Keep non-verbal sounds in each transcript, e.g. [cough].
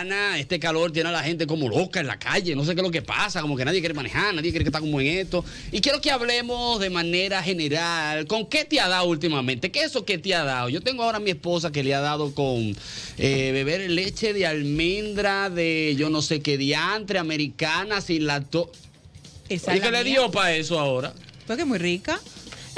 Este calor tiene a la gente como loca en la calle. No sé qué es lo que pasa. Como que nadie quiere manejar, nadie quiere que está como en esto. Y quiero que hablemos de manera general. ¿Con qué te ha dado últimamente? ¿Qué es eso que te ha dado? Yo tengo ahora a mi esposa que le ha dado con eh, beber leche de almendra, de yo no sé qué diantre, americana, sin lacto. ¿Y qué le dio para eso ahora? Porque es muy rica.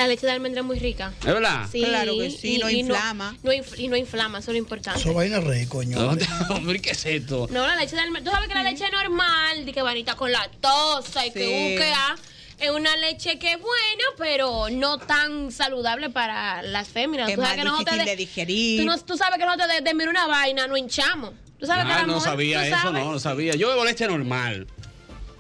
La leche de almendra es muy rica. ¿Es verdad? Sí, Claro que sí, no inflama. No, inf- y no inflama, eso es lo importante. Eso vaina rey, coño. [laughs] Hombre, ¿qué es esto? No, la leche de almendra. Tú sabes que la leche normal, de que vanita con lactosa y Sí. que UQA, es una leche que es buena, pero no tan saludable para las féminas. Es Tú más sabes que nosotros difícil de- de digerir. Tú, no- tú sabes que nosotros de, de mirar una vaina no hinchamos. Tú sabes que Ah, la no mujer- sabía eso, sabes. no, no sabía. Yo bebo leche normal.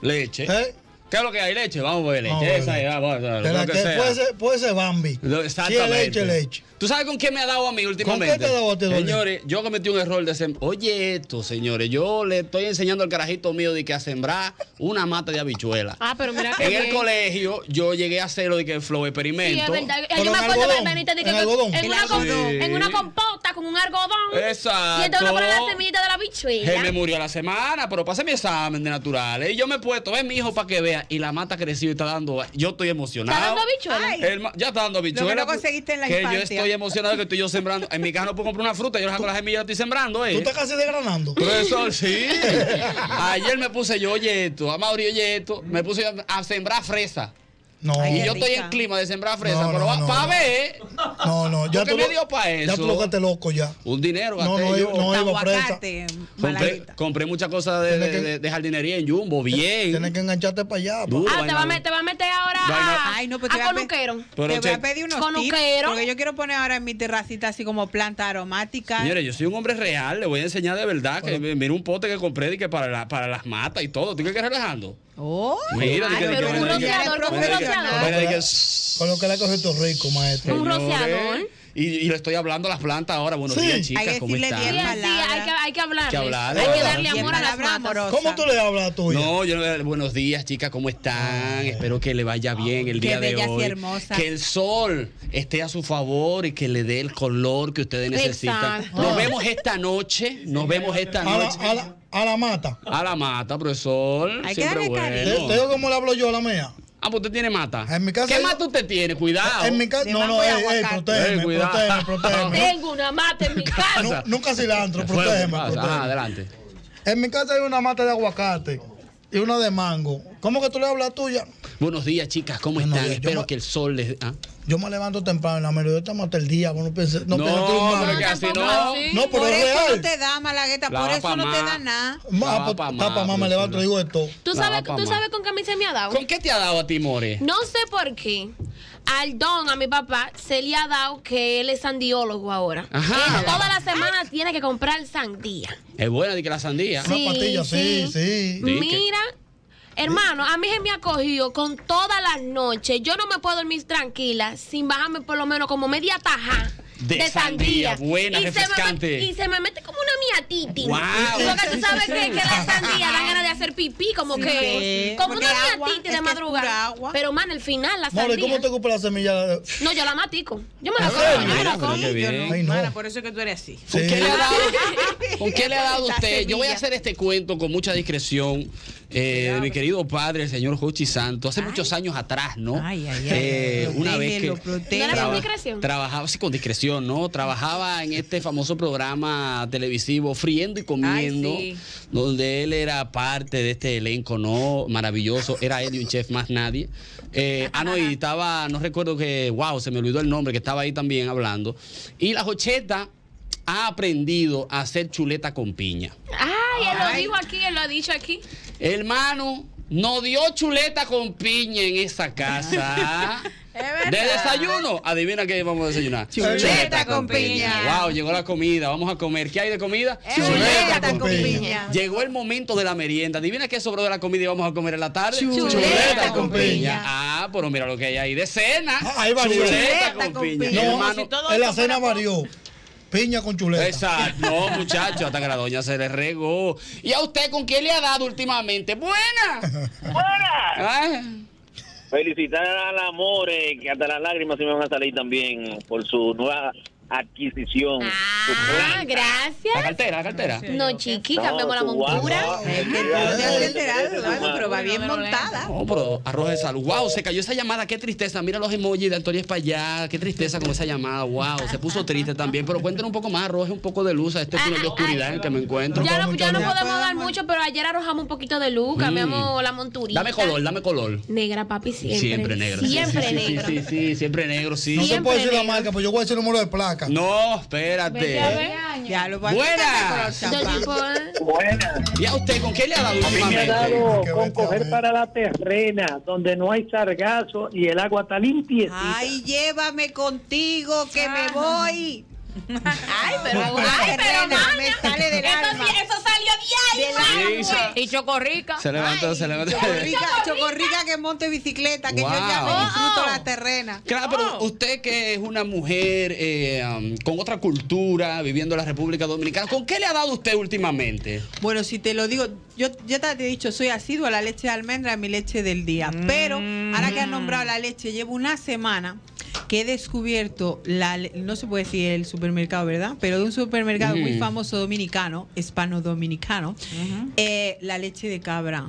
Leche. ¿Eh? ¿Qué es lo que hay? Leche. Vamos a beber leche. Vamos a Esa beber. vamos a beber, De lo la que que sea. puede, ser, puede ser Bambi. Lo- Si es Exactamente. leche, leche. ¿Tú sabes con qué me ha dado a mí últimamente? ¿Con qué te ha dado a ti? Señores, yo cometí un error de sem- Oye esto, señores. Yo le estoy enseñando al carajito mío de que a sembrar una mata de habichuela. Ah, pero mira que en el colegio yo llegué a hacerlo de que flow Sí, experimento. es verdad. Yo me en acuerdo de que en algodón. en, El una, en una compota con un algodón. Exacto. Y entonces uno pone la semillita de la bichuela. Él me murió a la semana, pero pasé mi examen de naturales. Y yo me he puesto, ve mi hijo para que vea. Y la mata creció y está dando. Yo estoy emocionado. ¿Está dando bichuela? Ay. El ma- ya está dando bichuela. no conseguiste en la que infancia. yo estoy emocionado que estoy yo sembrando. En mi casa no puedo comprar una fruta, yo saco la semilla y la estoy sembrando, ¿eh? Tú estás casi desgranando. Profesor, sí. Ayer me puse yo, oye esto, a Mauri, oye esto, me puse a, a sembrar fresa. No, Ay, Y yo estoy en clima de sembrar fresa, No, pero no, no, para no. ver, no, no. Ya ¿Por qué tú me lo- dio pa' Ya tú eso? lo que te loco ya. un dinero No, gasté no, yo. no, iba presa. Aguacate, compré, muchas cosas de, Tiene de- que- de- de jardinería en Jumbo, bien. Tienes que engancharte para allá. Duro, Ah, te va, a te va a meter ahora a, Ay, no, pues a te conuquero. Pero, te voy a pedir unos Con tips, uquero. porque yo quiero poner ahora en mi terracita así como planta aromática. Señores, yo soy un hombre real, le voy a enseñar de verdad que mira un pote que compré de que para, la- para las matas y todo. ¿Tú qué quieres relajando? Oh, Mira, un rociador, con lo que le ha cogido rico, maestro. Un rociador. Y, y le estoy hablando a las plantas ahora. Buenos Sí. días, Hay chicas, que ¿cómo están? Sí, hay que, hay que hablarle. Que hablarle. Hay que darle amor a las amorosa. ¿Cómo tú le hablas a tuya? No, yo no- buenos días, chicas, ¿cómo están? Espero que le vaya bien el Qué día de hoy. hermosas. Que el sol esté a su favor y que le dé el color que ustedes necesitan. Exacto. Nos vemos esta noche, nos vemos esta A la, noche. a, la, a la mata. A la mata, profesor. Hay que Siempre darle bueno. Te, te digo cómo le hablo yo a la mía. Ah, pues usted tiene mata. En mi casa ¿Qué mata usted tiene? Cuidado. En mi casa. No, no, ey, ey, aguacate. protégeme, Eh, cuidado. protégeme, [laughs] protégeme. Tengo una mata en mi casa. Nu- Nunca cilantro, protégeme, protégeme. Ajá, adelante. En mi casa hay una mata de aguacate y una de mango. ¿Cómo que tú le hablas a la tuya? Buenos días, chicas, ¿cómo Buenos están? días, Espero que el sol les. ¿ah? Yo me levanto temprano en la melodía estamos hasta el día. vos No, pensé, no, No, pero que así no. No, pero por es eso real. no te da, Malagueta, La por eso no te da nada. Ma, La va pa' está pa' más, más, me levanto y digo esto. ¿Tú sabes, ¿tú sabes con qué a mí se me ha dado? ¿Con qué te ha dado a ti, More? No sé por qué. Al don, a mi papá, se le ha dado que él es sandiólogo ahora. Ajá. Él todas las semanas tiene que comprar sandía. Es buena de que la sandía. Una pastilla, sí, sí. Sí, Mira, hermano, a mí se me ha cogido con todas las noches. Yo no me puedo dormir tranquila sin bajarme por lo menos como media taja. De sandía, buena, y Se me, met- y se me mete como una miatitis. Guau. Porque tú sabes que, que la sandía dan ganas de hacer pipí, como que. Sí, Como porque una es de madrugada. Pero, man, al final, la sandía. ¿cómo te ocupa la semilla? No, yo la matico. Yo me la ¿En como. por eso es que tú eres así. ¿Con Sí. qué le [laughs] ¿con qué le ha dado usted? Yo voy a hacer este cuento con mucha discreción eh, de mi querido padre, el señor Jochi Santo, hace muchos años atrás, ¿no? Ay, ay, ay. Eh, una vez que Protégelo, protégelo. ¿No era con discreción? trabajaba, sí, con discreción, ¿no? Trabajaba en este famoso programa televisivo Friendo y Comiendo, sí. donde él era parte de este elenco, ¿no? Maravilloso, era él y un chef más nadie. Eh, ah, no, y estaba, no recuerdo que, wow, se me olvidó el nombre, que estaba ahí también hablando. Y la Jocheta ha aprendido a hacer chuleta con piña. Ay, él lo dijo aquí, él lo ha dicho aquí. Hermano, nos dio chuleta con piña en esa casa. [laughs] Es verdad. De desayuno, adivina qué vamos a desayunar. Chuleta con piña. Wow, llegó la comida, vamos a comer. ¿Qué hay de comida? Chuleta con piña. Llegó el momento de la merienda. Adivina qué sobró de la comida y vamos a comer en la tarde. Chuleta con piña. Ah, pero mira lo que hay ahí de cena. Ah, ahí varió. Chuleta Chuleta con con piña. piña. No, Hermano, si todo en la cena varió. Piña con chuleta. Exacto, no, [laughs] muchacho, hasta que la doña se le regó. ¿Y a usted con quién le ha dado últimamente? Buena. Buena. Felicitar al amor, eh, que hasta las lágrimas se me van a salir también por su nueva adquisición. Ah, gracias. La cartera, la cartera. No, chiqui, No, cambiamos la montura. Es que tú te has enterado, Eduardo, pero va bien montada. No, pero arroz de salud. Wow, se cayó esa llamada, qué tristeza. Mira los emojis de Antonio para allá. Qué tristeza con esa llamada. Wow, se puso triste también. Pero cuéntenos un poco más, arroje un poco de luz a este túnel de oscuridad en el que me encuentro. Ya no, ya no podemos dar mucho, pero ayer arrojamos un poquito de luz, cambiamos la monturita. Dame color, dame color. Negra, papi, siempre. Siempre negro. Siempre sí, sí, negro. Sí, sí, sí, siempre negro, sí. No se puede decir la marca, pues yo voy a decir el número de placa. No, espérate. Ya lo voy a Buenas. ¿Y a usted con qué le ha dado me ha con coger para la terrena, donde no hay sargazo y el agua está limpiecita. Ay, llévame contigo que me voy. [laughs] Ay, pero, ay, pero, me sale del Eso alma. sí, eso salió de ahí. Sí, Y Chocorrica. Se levantó, se levantó. Chocorrica, chocorrica que monte bicicleta, que yo ya me disfruto la terrena. Claro, pero usted que es una mujer eh, um, con otra cultura, viviendo en la República Dominicana, ¿con qué le ha dado usted últimamente? Bueno, si te lo digo, yo ya te he dicho, soy asidua a la leche de almendra, mi leche del día. Pero ahora que has nombrado la leche, llevo una semana que he descubierto, la, no se puede decir el supermercado, ¿verdad? Pero de un supermercado muy Mm. famoso dominicano, hispano-dominicano, eh, la leche de cabra.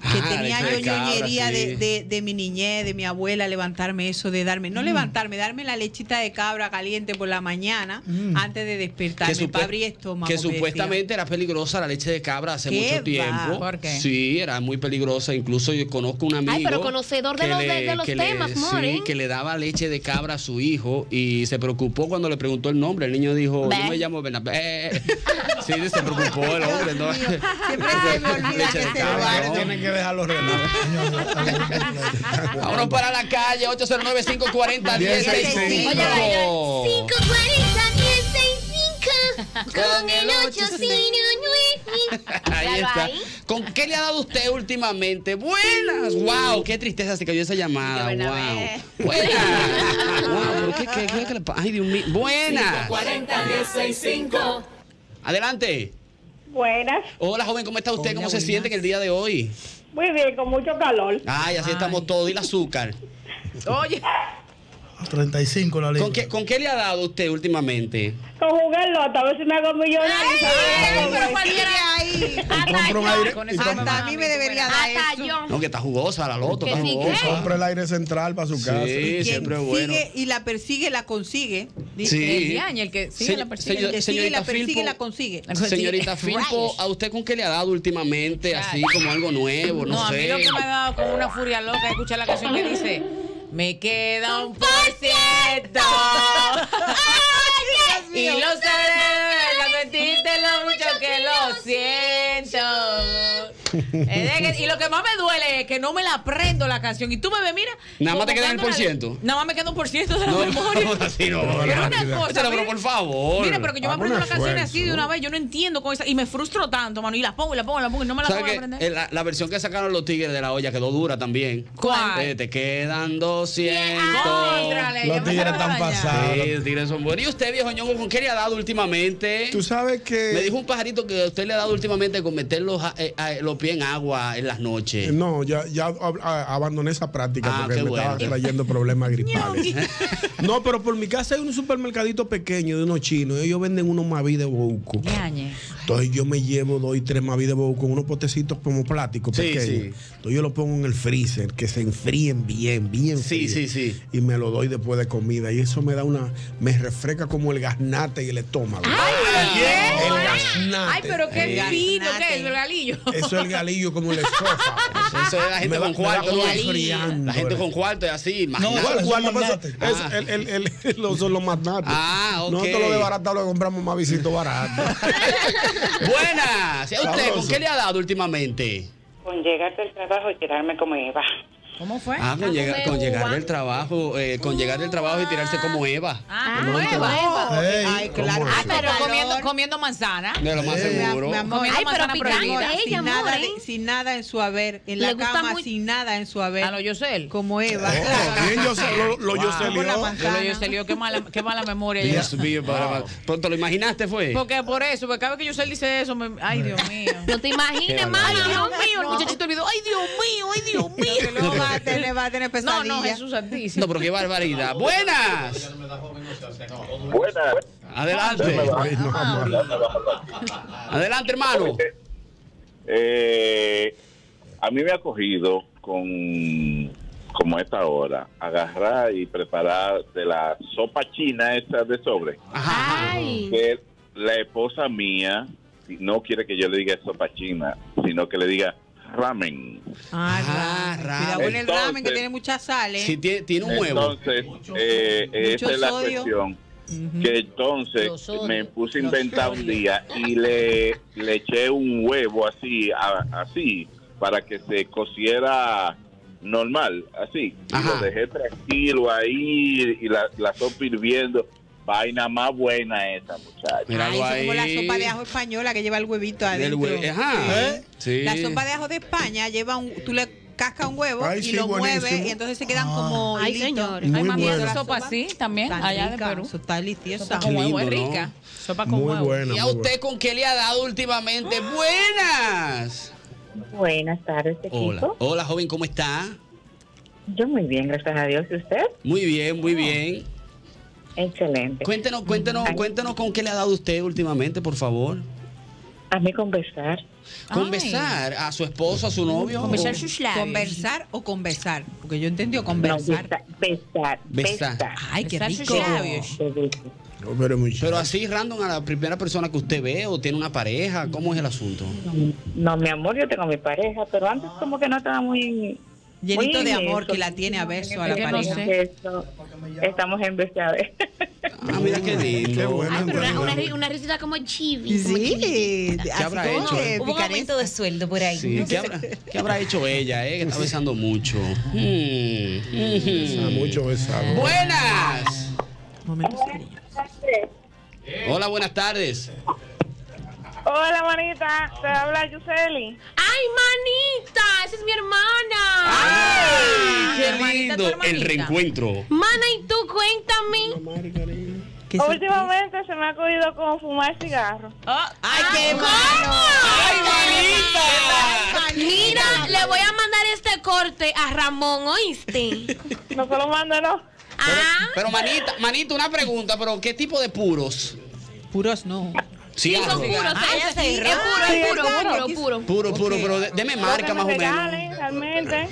Que Ah, tenía yo ñoñería sí. de, de- de mi niñez, de mi abuela, levantarme eso, de darme, Mm. no levantarme, darme la lechita de cabra caliente por la mañana antes de despertarme, supue- para abrir estómago. que supuestamente era peligrosa la leche de cabra hace ¿Qué mucho va? tiempo. ¿Por qué? Sí, era muy peligrosa. Incluso yo conozco un amigo. Ay, pero conocedor de que los- de- de los que temas, sí, More. que le daba leche de cabra a su hijo y se preocupó cuando le preguntó el nombre. El niño dijo, yo me llamo Bernabé. [laughs] Sí, se preocupó el hombre. ¿no? Siempre [laughs] se me olvida Leche que de se cabra. Que dejarlo relajar. [laughs] Vámonos para la calle, 809-540-1065. 1065. Oye, vaya, 540 con el 809. Ahí está. ¿Con qué le ha dado usted últimamente? Buenas. Wow, qué tristeza se cayó esa llamada. Wow. [laughs] Buenas. Wow, pero qué, qué, qué, qué le pasa? Ay, Dios mío. Buenas. Adelante. Buenas, Hola, joven, ¿cómo está usted? ¿Cómo se siente en el día de hoy? Muy bien, con mucho calor. Ay, así estamos todos. ¿Y el azúcar? Oye, 35 la libra. ¿Con qué, ¿Con qué le ha dado usted últimamente? Con jugué el loto, a ver si me hago millonario. Ahí. Hasta con a mí me debería dar eso. yo. No, que está jugosa la loto, está sí, jugosa. Compra el aire central para su casa. Sí, siempre es bueno. sigue y la persigue, la consigue. Dice, Sí. el el que sigue Se- la persigue. señor- El que sigue la persigue, Filpo, la consigue. La consigue. Señorita Filpo, ¿a usted con qué le ha dado últimamente? Así como algo nuevo, no, No, a sé. mí lo que me ha dado como una furia loca es escuchar la canción que dice Me queda un por ciento. [laughs] Y lo sabré, la sentirte lo mucho que lo siento [laughs] Y lo que más me duele es que no me la aprendo la canción Y tú me ves, mira Nada más te queda el por ciento. Nada más me queda un por ciento de la No, memoria [laughs] no, así no. [laughs] Pero una cosa, Pero, mira. por favor. Mira, pero que yo me aprendo un la canción así de una vez, yo no entiendo con esa, y me frustro tanto, mano, y la pongo, y la pongo, y la pongo, y no me la ¿Sabes puedo aprender. eh, la, la versión que sacaron los tigres de la olla quedó dura también? ¿Cuál? Eh, te quedan 200. Contrale, Los tigres están pasados. Sí, los tigres son buenos. ¿Y usted, viejo ñongo, con qué le ha dado últimamente? Tú sabes que. Me dijo un pajarito que a usted le ha dado últimamente con meter los, eh, eh, los pies en agua en las noches. No, ya, ya abandoné esa práctica Ah, porque qué me bueno. estaba trayendo problemas [laughs] gripales. no, pero por mi casa hay un supermercadito pequeño de unos chinos. Ellos venden unos maví de bouco. Entonces yo me llevo, doy tres maví de bouco con unos potecitos como plásticos Sí, pequeños. sí. Entonces yo los pongo en el freezer, que se enfríen bien, bien Sí, fríos. sí, sí. Y me lo doy después de comida. Y eso me da una, me refresca como el gaznate y el estómago. El gaznate. Ay, pero qué fino que es el galillo. Eso es el como el esófago. Eso es la gente va- con cuarto. La gente con cuarto es así. No, imagínate. Eso es Ah. el, el, el- los, son los más natos. Ah, ok. Nosotros lo de barata lo compramos más visito barato. [laughs] Buenas. ¿Y a usted con qué le ha dado últimamente? Con llegar del trabajo y tirarme como Eva. ¿Cómo fue? Ah, con, Ah, con llegar del trabajo, eh, con llegar del trabajo y tirarse como Eva. Ah, Ah, nueva. nueva. Ey, Ay, claro. ¿cómo Ah, pero comiendo, comiendo manzana. De lo más Ey. seguro. Mi amor, Comiendo Ay, pero manzana picante prohibida. ella, sin, amor, nada ¿eh? de- sin nada en su haber, en Le la cama muy- sin nada en su haber, A lo Yosel. como Eva. Oh, bien, yo sé, lo, lo Como Yosel, qué mala, qué mala memoria. Dios mío, ¿Te lo imaginaste fue? Porque por eso, porque cada vez que Yosel dice eso, me, ay, Dios mío. No te imagines, mano. Ay, Dios mío, el muchachito olvidó. Ay, Dios mío, ay, Dios mío. No va Va a tener, No, no, Jesús Santísimo. No, pero qué barbaridad. Buenas. Buenas. Adelante. Adelante, hermano. Eh, a mí me ha cogido con como a esta hora agarrar y preparar de la sopa china esa de sobre Ajá. Ay. que la esposa mía no quiere que yo le diga sopa china sino que le diga ramen Ah, ramen. Cuidado el ramen que Entonces- tiene mucha sal, ¿eh? Si tiene, tiene un huevo. entonces eh, Mucho esa es la sodio. cuestión que entonces Los sodios. me puse a inventar un día y le, le eché un huevo así, a- así, para que se cociera normal, así. Y Ajá. lo dejé tranquilo ahí y la, la sopa hirviendo. Vaina más buena esa, muchacha. Míralo Ay, eso como la ahí. sopa de ajo española que lleva el huevito adentro. hue- Ajá. ¿Eh? Sí. La sopa de ajo de España lleva un, tú le cascas un huevo Ay, y sí, lo buenísimo. mueves y entonces se quedan Ah. como Ay, hilitos. señores. Muy Ay, mami, sopa así también, Tan allá de rica, Perú. Eso está deliciosa. Sopa con huevo es rica. Sopa con Muy huevo. buena. ¿Y a usted con qué le ha dado últimamente? Buenas. Buenas tardes, equipo. Hola, joven, ¿cómo está? Yo muy bien, gracias a Dios. ¿Y usted? Muy bien, muy bien. Excelente. Cuéntenos, cuéntenos, Ay. cuéntenos con qué le ha dado usted últimamente, por favor. A mí conversar. Conversar a su esposo, a su novio. Conversar o- sus labios. ¿Conversar o conversar? Porque yo entendí No, conversar. besar, besar, Besar. besar. Ay, qué Besar sus rico. labios. Te beso. No, pero Pero así random a la primera persona que usted ve o tiene una pareja, ¿cómo es el asunto? No, mi amor, yo tengo mi pareja, pero antes como que no estaba muy... Llenito muy de amor eso. que la tiene a beso a la Que no pareja. sé. Estamos en besar. Ah, mira qué lindo. Qué bueno. Ay, pero una, una, ri- una risita como como Sí, chividita. así habrá como hecho? Hubo un aumento de sueldo por ahí. Sí, ¿qué habrá, qué habrá hecho ella, eh? Que está besando mucho. Besa hmm. mucho besado. Buenas. Momentos. Hola, buenas tardes. Hola, manita. Te habla Yuseli. Ay, manita, esa es mi hermana. ¡Ay! ¡Qué hermanita, lindo! El reencuentro. Mana, ¿y tú cuéntame? ¿Qué se- Últimamente se me ha cogido como fumar cigarro. Ay, qué ¿Cómo? ¡Ay, Mira, le voy a mandar este corte a Ramón, ¿oíste? [laughs] No se lo mando, no. Ah, Pero, manita, manita, una pregunta, pero ¿qué tipo de puros? Puros no. Ah, es puro, es puro, es puro, puro. Puro, puro, pero de- deme marca más o menos. realmente.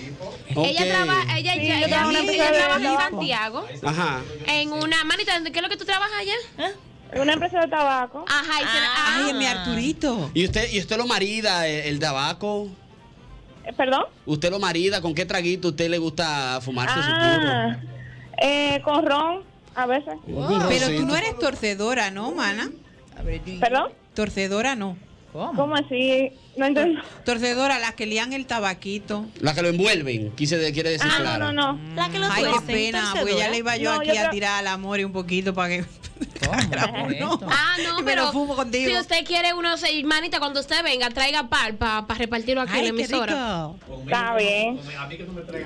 Ella trabaja, ella, Sí, ella, ella, una ella trabaja en. Santiago, Ajá. en una, manita, ¿qué es lo que tú trabajas allá? Es una empresa de tabaco. Ajá, y se- Ay, ah. es mi Arturito. ¿Y usted, y usted lo marida, el, el tabaco? Eh, ¿Perdón? ¿Usted lo marida? ¿Con qué traguito usted le gusta fumarse su Ah, eh, con ron, a veces. puro? Un Pero tú no eres torcedora, ¿no, mana? ¿Perdón? Torcedora no. ¿Cómo así? No entiendo. Torcedora, las que lían el tabaquito. La que lo envuelven, quise, de- quiere decir Ah, claro. no, no, no. La que lo Ay, qué pena, porque ya le iba yo No, aquí yo a creo- tirar al amor y un poquito para que... [laughs] ¿Cómo? Ah, no, lo pero fumo contigo. si usted quiere uno, se- manita, cuando usted venga, traiga par para repartirlo aquí Ay, en la emisora. Está bien.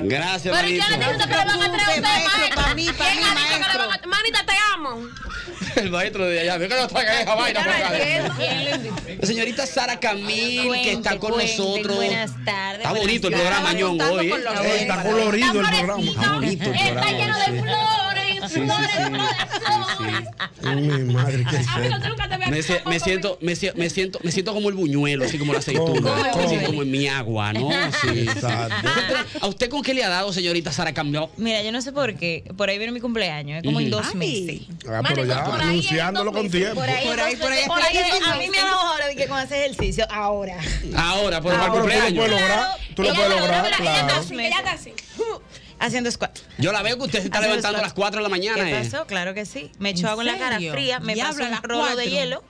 Gracias, Pero ¿y quién le manito. que le van a traer a usted, maestro, maestra? pa' mí, pa' ¿Quién mí, maestro. van a- Manita, te amo. El maestro de allá. Ve que no traiga esa vaina para acá. Señorita Sara Camil, que está con cuente, nosotros. Buenas tardes. Está bonito el programa, Ñón, hoy. Está colorido el programa. Está bonito el Está programa, lleno de flores, Sí, mi madre, qué Me, sie- me siento, me, sie- me siento, me siento como el buñuelo, así como la aceituna, ¿Cómo? así como en mi agua, ¿no? Sí. Exacto. ¿A usted con qué le ha dado, señorita Sara Camil? Mira, yo no sé por qué. Por ahí viene mi cumpleaños. Es como en dos meses. Ah, pero ya, anunciándolo con tiempo. Por ahí, Por ahí, por ahí. meses. Por ahí, a mí me ha dado ahora de que con ese ejercicio. Ahora. Ahora, por Ah, el pero tú lo cumpleaños. puedes lograr. Tú lo puedes lo- lograr, mira, Ella está claro. así, ella está así. Haciendo squat. Yo la veo que usted se está levantando a las 4 de la mañana. ¿Qué eh. pasó? Claro que sí. Me ¿En echo agua en la cara fría, me paso un rolo de hielo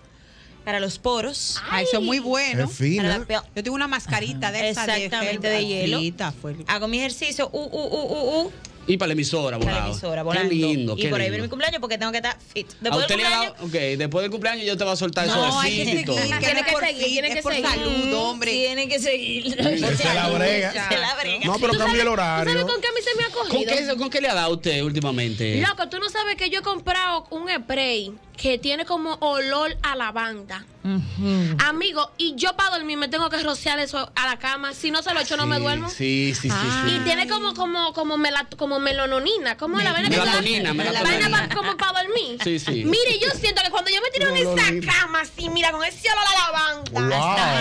para los poros. Ay, son muy buenos. Es la piel. Yo tengo una mascarita de esa Exactamente, de, de hielo. Frita, fue- Hago mi ejercicio, uh, uh, uh, uh, uh, Y para la emisora, para la volado. emisora, Qué volando. lindo, y qué por ahí viene lindo. mi cumpleaños porque tengo que estar fit. A Después usted del le ha cumpleaños, dado, ok, después del cumpleaños yo te voy a soltar No, esos hay que seguir, que Tiene no es que por seguir, tiene es que por seguir. salud, hombre. tienen que seguir. [laughs] Se la brega. Se la brega. No, pero ¿Tú cambia el sabes- ¿Tú horario. sabes con qué a mí se me ha ¿Con cogido? qué, ¿Con qué le ha dado usted últimamente? Loco, tú no sabes que yo he comprado un spray que tiene como olor a lavanda. Amigo, y yo para dormir me tengo que rociar eso a la cama. Si no se lo echo, no me duermo. Sí, sí, sí. Y sí. tiene como como como melat- como melononina, como la vaina que Melatonina, la melatonina. vaina pa- como para dormir. Sí, sí. Mire, yo siento que cuando yo me tiro en esa cama así, mira, con ese olor a lavanda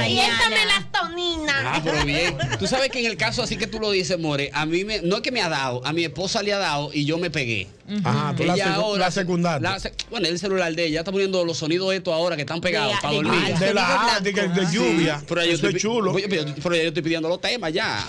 Wow. y esa Ah, melatonina. pero bien. [laughs] Tú sabes que en el caso así que tú lo dices, More, a mí me, no es que me ha dado, a mi esposa le ha dado y yo me pegué. Ajá, tú la, Ella secu- ahora- la secundaria. La bueno, el celular de ella está poniendo los sonidos estos ahora que están pegados De- para dormir. de la ah, de, lluvia. Pero yo estoy, es chulo. Pero, yo estoy pidiendo los temas ya.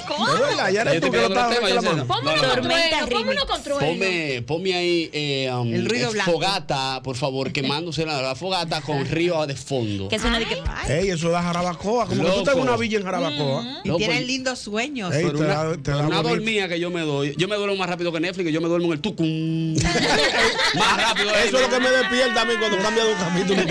Verdad, ya eres estoy tú que lo pidiendo los estás con. Ponme, ponme ahí eh, um, El ruido blanco. fogata, por favor, quemándose la, la fogata con [laughs] río de fondo. Que suena de que. Ey, eso da jarabacoa. Como que tú Loco. tengas una villa en jarabacoa. Y Loco, tienen y- lindos sueños. Ey, Pero te una, da- te da una dormida que yo me doy. Yo me duermo más rápido que Netflix, que yo me duermo en el tucum. Más rápido. Eso es lo que me despierta a mí cuando cambia de un capítulo.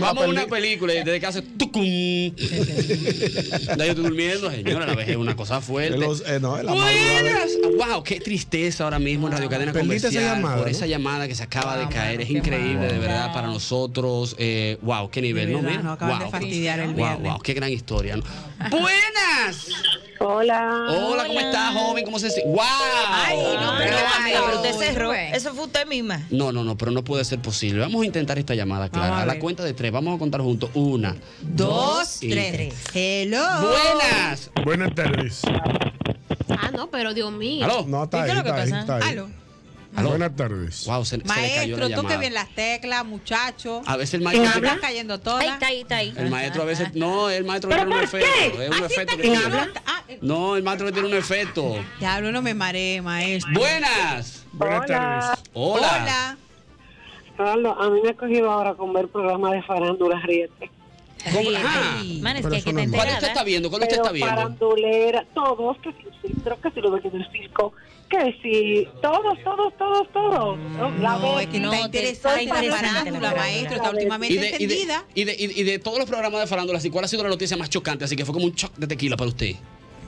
Vamos a una película y desde que hace tucum. ya yo estoy durmiendo, señora. La vejez es una cosa fuerte. los- eh, no. Buenas. Wow, qué tristeza ahora mismo en Radio Cadena Perdiste esa Comercial llamada, por ¿no? esa llamada que se acaba de caer. Es increíble, de verdad, para nosotros. Eh, wow, qué nivel, ¿no? Mira, wow, de fastidiar el wow, wow, qué gran historia. ¿no? [laughs] Buenas. Hola. Hola, ¿cómo estás, joven? ¿Cómo se siente? ¡Wow! Ay, no, pero, Ay, pero usted cerró. Eso fue usted misma. No, no, no, pero no puede ser posible. Vamos a intentar esta llamada, Clara. A a la cuenta de tres. Vamos a contar juntos. Una, Dos, y- tres. Hello. Buenas. Buenas tardes. Ah, no, pero Dios mío. ¿Aló? No, está ¿Y qué ahí, es lo que está ahí, pasa? está ahí. Aló. ¿Aló? Buenas tardes. Wow, se, se le cayó Maestro, la toque llamada. bien las teclas, muchacho. A veces el maestro... están cayendo todas. Ahí está ahí, está ahí. El maestro a veces... No, el maestro que tiene un efecto. Es un efecto que tiene. Eh, No, el maestro que tiene un efecto. Diablo, no me mareé, maestro. Buenas. Buenas Hola. tardes. Hola. Hola. Carlos, a mí me ha cogido ahora con ver programa de farándula Riete. ¿Cómo? Ah, Man, es Pero que hay eso que no te es ¿Cuál usted está enterada. viendo? ¿Cuál usted está viendo? farandulera, todos, que si el centro, que si lo del fisco, que si, todos, todos, todos, todos. La No, es que No, está te- interesante está la interesante la farándula, maestro. Está Y últimamente de, y, de, y, de, y de todos los programas de farándula. ¿cuál ha sido la noticia más chocante? Así que fue como un shock de tequila para usted.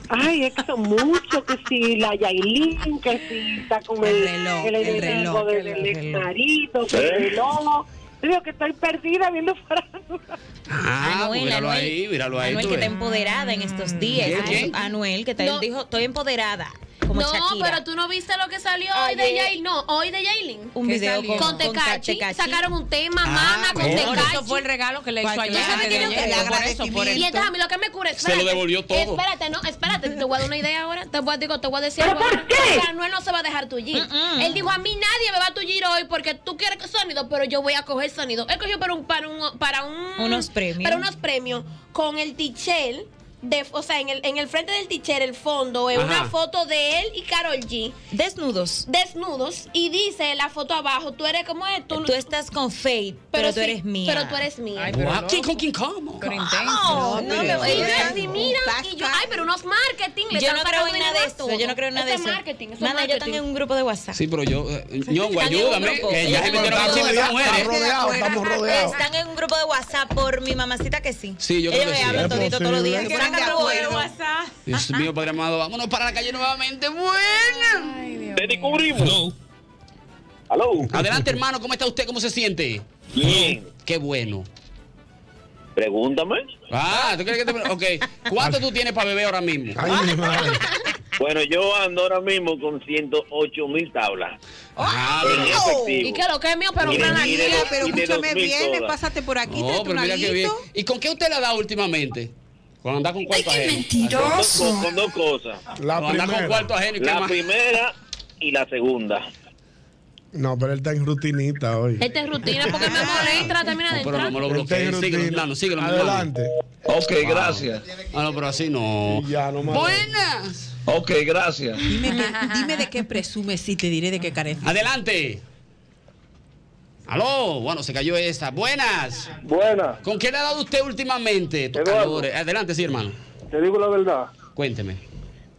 Ay, es que son muchos, que si la Yailin, que si está con el, El reloj, el, el reloj, del el ex marido, que el reloj. Digo que estoy perdida viendo farándula. Ah, pues míralo ahí, míralo ahí. Anuel que está ves. empoderada en estos días. Anuel que está, No. dijo, estoy empoderada. Como no, Shakira. pero tú no viste lo que salió hoy de. Yailin. No, hoy de Yailin. Un ¿Qué video con, Con Tecachi. Sacaron un tema, Ah, mana, con bueno. Tecachi. Eso fue el regalo que le hizo Cualquiera ayer. por por. Y entonces a mí lo que me cura, Se lo devolvió todo. Espérate, no, espérate, te voy a dar una idea ahora. Te voy, a- digo, te voy a decir algo. ahora. Que Anuel no se va a dejar tullir. Él dijo, a mí nadie me va a tullir hoy porque tú quieres sonido, pero yo voy a coger sonido. Él cogió para un, para un, para un Unos premios. Para unos premios con el tichel. De, o sea, en el, en el frente del teacher, el fondo, es Ajá. una foto de él y Carol G. Desnudos. Desnudos. Y dice la foto abajo, tú eres como es, tú, Tú estás con Faith, pero, tú sí, eres mía. Pero tú eres mía. Ay, pero no. ¿Quién con quién cómo? Pero intenso. No, no me voy Y yo así, mira, y yo, ay, pero unos marketing. le Yo no creo en nada de eso. Yo no creo en nada de Eso eso. es marketing. Eso Nada, yo en un grupo de WhatsApp. Sí, pero yo. eh, Ñongo, un ayúdame. Que ya se Ellos metieron mujeres. están rodeados, estamos rodeados. Están en un grupo de WhatsApp por mi mamacita que sí. Sí, yo creo Ellos que me sí. hablan Es todito todos los días. Que de voy. acuerdo. WhatsApp. Dios mío, Padre amado, vámonos para la calle nuevamente. Buena. Te descubrimos. Aló. Adelante, hermano, ¿cómo está usted? ¿Cómo se siente? Bien. Qué bueno. Pregúntame. Ah, ¿tú crees que te... Ok, ¿cuánto tú tienes para beber ahora mismo? Ay, mi madre. Bueno, yo ando ahora mismo con 108 mil tablas. Ah, En pero... efectivo. ¿Y qué es lo que es mío? Pero Mire, una lo- Pero escúchame 2000 bien, pásate por aquí, No, pero mira qué bien. ¿Y con qué usted le ha dado últimamente? Cuando anda con cuarto ajeno. Con dos, co- con dos cosas. La Cuando anda con primera. cuarto ajeno y La más. primera y la segunda. No, pero él está en rutinita hoy. Esta es rutina porque me molesta, [laughs] termina de No, pero no me lo bloquees. Síguelo, síguelo, mi. Adelante. Ok, gracias. Ah, no, pero así no. Ya, no. Buenas. Ok, gracias. Dime, que- dime de qué presumes y te diré de qué careces. Adelante. Aló, bueno, se cayó esta. Buenas. Buena, ¿Con qué le ha dado usted últimamente? Calores. Adelante, sí, hermano. te digo la verdad. Cuénteme.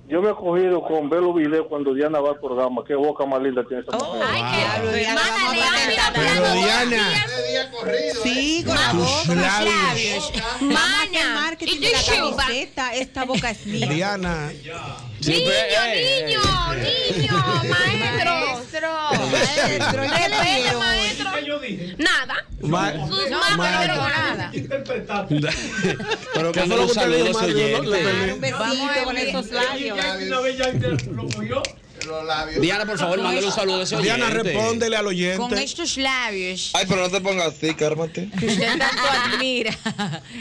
Yo me he cogido con ver los videos cuando Diana va al programa. Qué boca más linda tiene esa mujer. Ay, que. Diana, Mana, Pero Diana. días. Sí, con la Tus boca, con los labios. labios. Vamos a hacer Maña. marketing Y de la tu. Esta boca es mía. Diana, Niño, eh, niño, niño, maestro. Maestro, yo le Respete, maestro. Nada. Va- Sus No, mamas madre. no nada. Pero ¿Qué que fue lo que dijo, a ese madre? No, oyente. le- le- Un besito Con labios. Diana, por favor, mándale un saludo a ese oyente. Diana, respóndele al Con oyente. estos labios Ay, pero no te pongas así, cármate. que usted tanto [laughs] admira,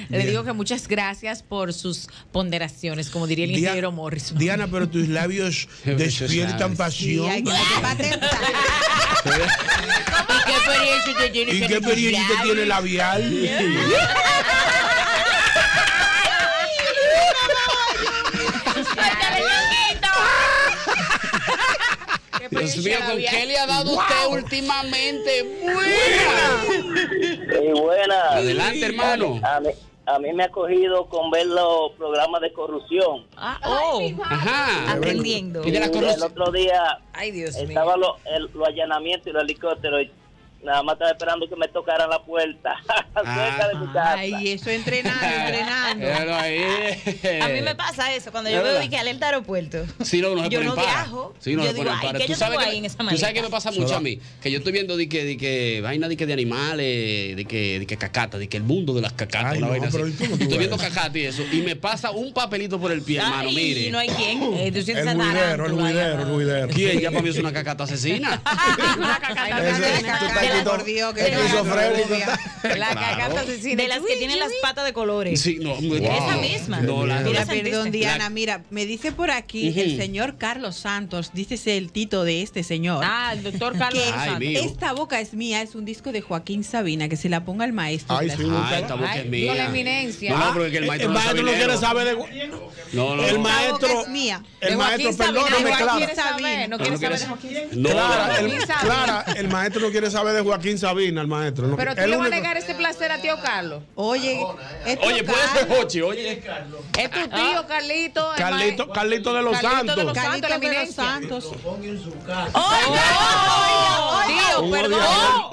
le digo que muchas gracias por sus ponderaciones, como diría el ingeniero Morris. Diana, pero tus labios [laughs] despiertan Sí, pasión. hay que patentar. [laughs] ¿Y qué experiencia tiene ¿Y con qué estos experiencia usted tiene labios? labial? Dios mío, ¿con qué le ha dado usted últimamente? ¡Buena! Sí, buena. Adelante, hermano. A mí, a mí me ha cogido con ver los programas de corrupción. Ah, oh, Ajá. aprendiendo. Y de la corrupción. El otro día Ay, Dios mío. estaban los el- los allanamientos y los helicópteros. Nada más estaba esperando que me tocaran la puerta [laughs] cerca de mi casa. Ay, eso entrenando, [laughs] entrenando. Míralo ahí. A mí me pasa eso cuando yo veo que alerta aeropuerto. Sí, no, no se Yo no para. viajo. Sí, no Yo se digo, ay, para. ¿qué ¿Tú yo sabes, tengo que, ahí en esa tú sabes qué me pasa mucho a mí? Que yo estoy viendo de que, de que vaina de que de animales, de que, de que cacata, de que el mundo de las cacatas, Ay, una no, vaina pero así. ¿y cómo tú Estoy viendo cacata y eso. Y me pasa un papelito por el pie, hermano, Ay, mire. y no hay quien. Eh, tú sientes El esa juidero, el juidero, el. ¿Quién? Ya para mí es una cacata asesina. [laughs] Una cacata. Ese- de por Dios, que esquizofrénico. La cacata asesina. De las que tienen las patas de colores. Sí, no. Esa misma. No, la, Mira, perdón, Diana, La- mira, me dice por aquí el señor Carlos Santos, dícese el tito de este señor. Ah, el doctor Carlos que Ay, Santos. esta boca es mía, es un disco de Joaquín Sabina, que se la ponga el maestro. Ay, de la- sí, Ah, esta boca Ay, es mía. con la eminencia. No, no, porque el maestro el no maestro no quiere saber de. No, no. El maestro. es mía. El De maestro, perdóname, Clara. quiere saber, no quiere No saber de. No, el, Joaquín Sabina. Clara, el maestro no quiere saber de Joaquín Sabina, el maestro. No, Pero tú le vas a negar ese placer a tío Carlos. Oye, esto Oye, puede ser Hochi, oye. Es tu tío, Carlito. el Carlito, ma- Carlito de los Carlito de los Santos. Santos, la de los. Santos. Tío, perdón.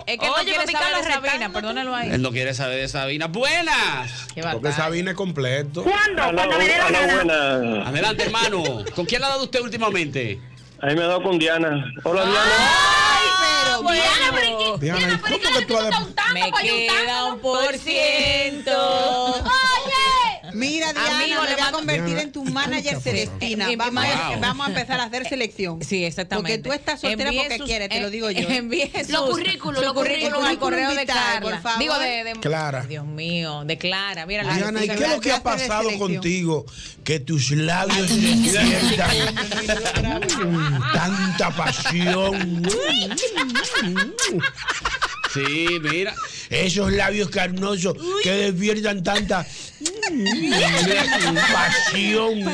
Es que él no quiere saber de Sabina, perdónalo ahí. Él no quiere saber de Sabina. ¡Buenas! Porque. Sabina es completo. ¿Cuándo? Cuando me dé la gana. Adelante, hermano. ¿Con quién le ha dado usted últimamente? Ahí me he dado con Diana. Hola, Diana. Pero Diana, pero ¿y qué- Diana, Diana, pero ¿y ¿cómo qué que tú estás Me queda un por ciento. [laughs] Mira, Diana, Amigo, me voy a convertir Diana, en tu manager Celestina. Eh, Vamos, a, wow. vamos a empezar a hacer selección. Sí, exactamente. Porque tú estás soltera Envíe porque sus- quieres, te lo digo yo. eh, Envíe sus, Los currículos, su los currículum currículum al correo de Carla. por favor. Digo, de, de- Clara. Dios mío, de Clara. Mira, la Diana, ¿y qué es lo que ha pasado contigo? Que tus labios tanta pasión. Sí, mira. Esos labios carnosos que despiertan tanta [laughs] pasión.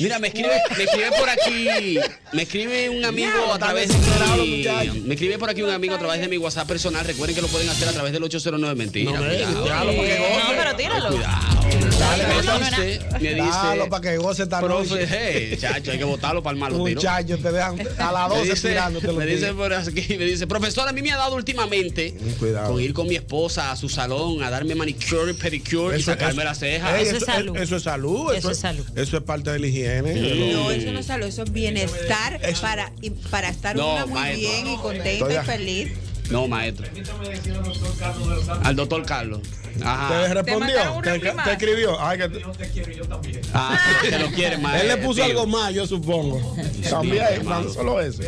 Mira, me escribe, me escribe por aquí, me escribe un amigo a través de mi, me escribe por aquí un amigo a través de mi WhatsApp personal. Recuerden que lo pueden hacer a través del 809 mentira. No, cuidado. déjalo para que goce. No, pero tíralo. Cuidado. Dale, me dice, me Dalo dice, para que goce esta profe, noche. hey, chacho, hay que botarlo para el malo tiro. Muchachos, te dejan a las Me 12 dice, tirándote me dice por aquí, me dice, profesor, a mí me ha dado últimamente Cuidado. con ir con mi esposa a su salón a darme manicure, pedicure y sacarme las cejas. Ey, Eso es salud. Eso es salud. Eso es salud. Eso es parte de la higiene. No, eso no es salud, eso es bienestar para, y para estar No, una muy maestro. bien y contenta y feliz. No, maestro. Al doctor Carlos. ¿Te Ajá. respondió? mandaron un ¿Te, reply te escribió? Ay, que Ah, que lo quiere, maestro. él le puso algo más, yo supongo. [laughs] También, no solo eso.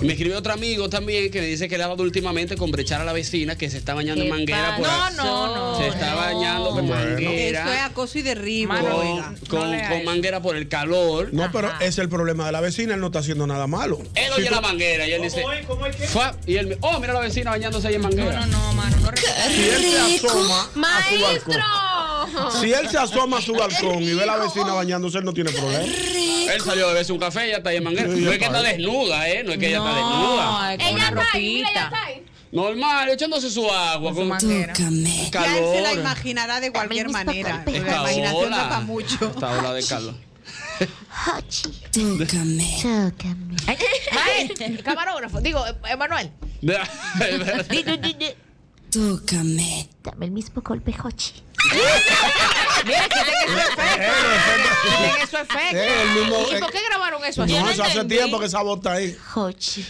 Y me escribió otro amigo también que me dice que le ha dado últimamente con brechar a la vecina que se está bañando en ¿Qué manguera. por. No, no, no. Se está no. bañando con manguera. Eso es acoso y derribo. Con, No manguera por el calor. No, pero es el problema de la vecina, él no está haciendo nada malo. Él oye la manguera y él dice. "Fua", y él me, oh, mira la vecina bañándose ahí en manguera. No, mano, no Si él se asoma a su balcón, maestro. si él se asoma a su balcón y ve a la vecina bañándose, él no tiene problema. Él salió a beberse un café y ya está ahí en manguera. Sí, No es que está desnuda, ¿eh? No es que ella está desnuda. No, es con Ella una está ahí, mira, ella está ahí. Normal, echándose su agua Con su con manguera. Ya él calor. se la imaginará de cualquier manera. La imaginación para mucho. Esta ola de Carlos. [laughs] Tócame. Ay, camarógrafo, digo, Emanuel. [laughs] Tócame. Dame el mismo golpe, Hochi. [laughs] Mira, quiten ese efecto. Quiten ese efecto. Eh, el mismo- ¿Y por qué grabaron eso así? No, eso hace tiempo que esa bota ahí.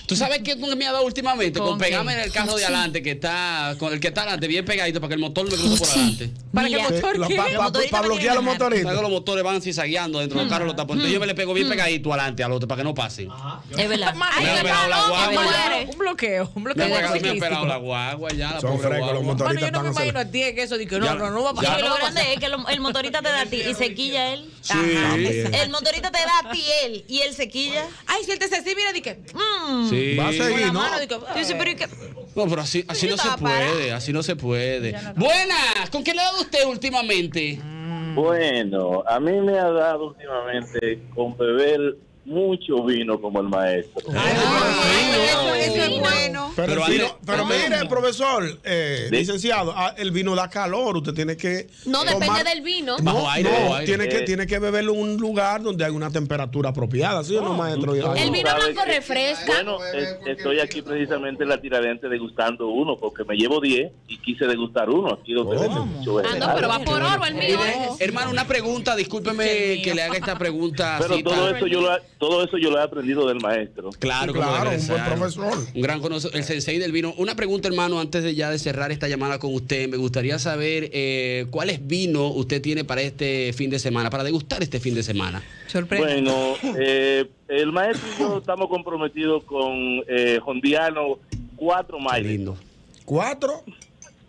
¿Tú sabes qué me ha dado últimamente? Con, pegarme en el carro de adelante, que está, con el que está adelante, bien pegadito, para que el motor no me cruce por adelante. ¿Para que el motor Lo- qué? pa- pa- Para bloquear los motoristas. ¿Sabes que los motores van cizagueando dentro del carro los tapones? Entonces yo me le pego bien pegadito adelante al otro para que no pasen. Es verdad. Pegado. Un bloqueo, un bloqueo. pegado- me ha pelado la guagua ya, Son frescos los guagua. Bueno, motoristas. yo no me imagino a ti que eso de que no, no, no va a pasar. Lo grande es que el motorista te da a ti y se quilla él. Sí. El motorista te da a ti él y él se quilla. Ay, si él te así, mira, di que. Mm. Sí. Va a seguir, la ¿no? mano, pero ¿y qué? No, pero así, así no se puede, así no se puede. Buenas, ¿con qué le ha dado usted últimamente? Bueno, a mí me ha dado últimamente con beber mucho vino como el maestro. Eso, eso es bueno. Pero, Pero el vino- ande- pero mire, profesor, eh, Sí. licenciado, ah, el vino da calor. Usted tiene que. No, depende del vino. Bajo No, aire, no, bajo aire. Tiene, que, Eh. tiene que beberlo en un lugar donde hay una temperatura apropiada, ¿sí o no, maestro? El vino ¿Sabe blanco refresca. Bueno, es- estoy aquí precisamente en la tiradente degustando uno, porque me llevo 10 y quise degustar uno. Aquí donde mucho Ah, no, pero va por oro el mío. ¿eh? Hermano, una pregunta, discúlpeme que le haga esta pregunta. Pero así todo eso yo lo, todo eso yo lo he aprendido del maestro. Claro, Claro, un buen profesor. Un gran conocedor, el sensei del vino. Una pregunta, hermano, antes de ya de cerrar esta llamada con usted. Me gustaría saber eh, cuáles vinos usted tiene para este fin de semana, para degustar este fin de semana. Sorpresa. Bueno, eh, el maestro y yo estamos comprometidos con eh, Hondiano 4 Qué miles. lindo. Cuatro.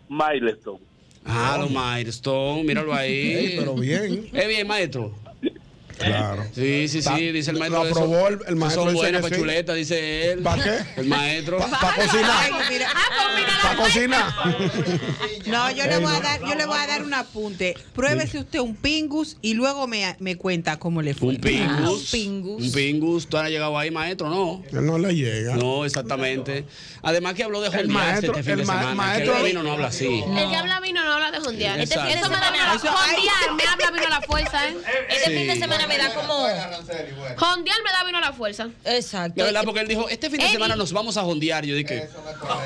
Milestone. Ah, los Milestone, míralo ahí. Ey, pero bien. Es bien, maestro. Claro. Sí, sí, Ta- sí, dice el lo maestro. aprobó el- el que maestro Son dice buenas que sí. pachuletas, dice él. ¿Pa' qué? El maestro. Para cocinar. Ay, mira. Para cocinar. No, yo le voy a dar, yo le voy a dar un apunte. Pruébese usted un pingus y luego me, me cuenta cómo le fue. Un pingus. pingus. Un pingus. ¿Tú has llegado ahí, maestro? No. Él no le llega. No, exactamente. Además que habló de El jondearse maestro- este fin el de ma- semana. maestro- que el vino no habla así. El que habla vino no habla de jondear. Este Exacto. eso me da vino a la jondear, me habla vino a la fuerza, ¿eh? Este fin de semana me da como. Jondear me da vino a la fuerza. Exacto. De verdad, porque él dijo, este fin de semana nos vamos a jondear. Yo dije,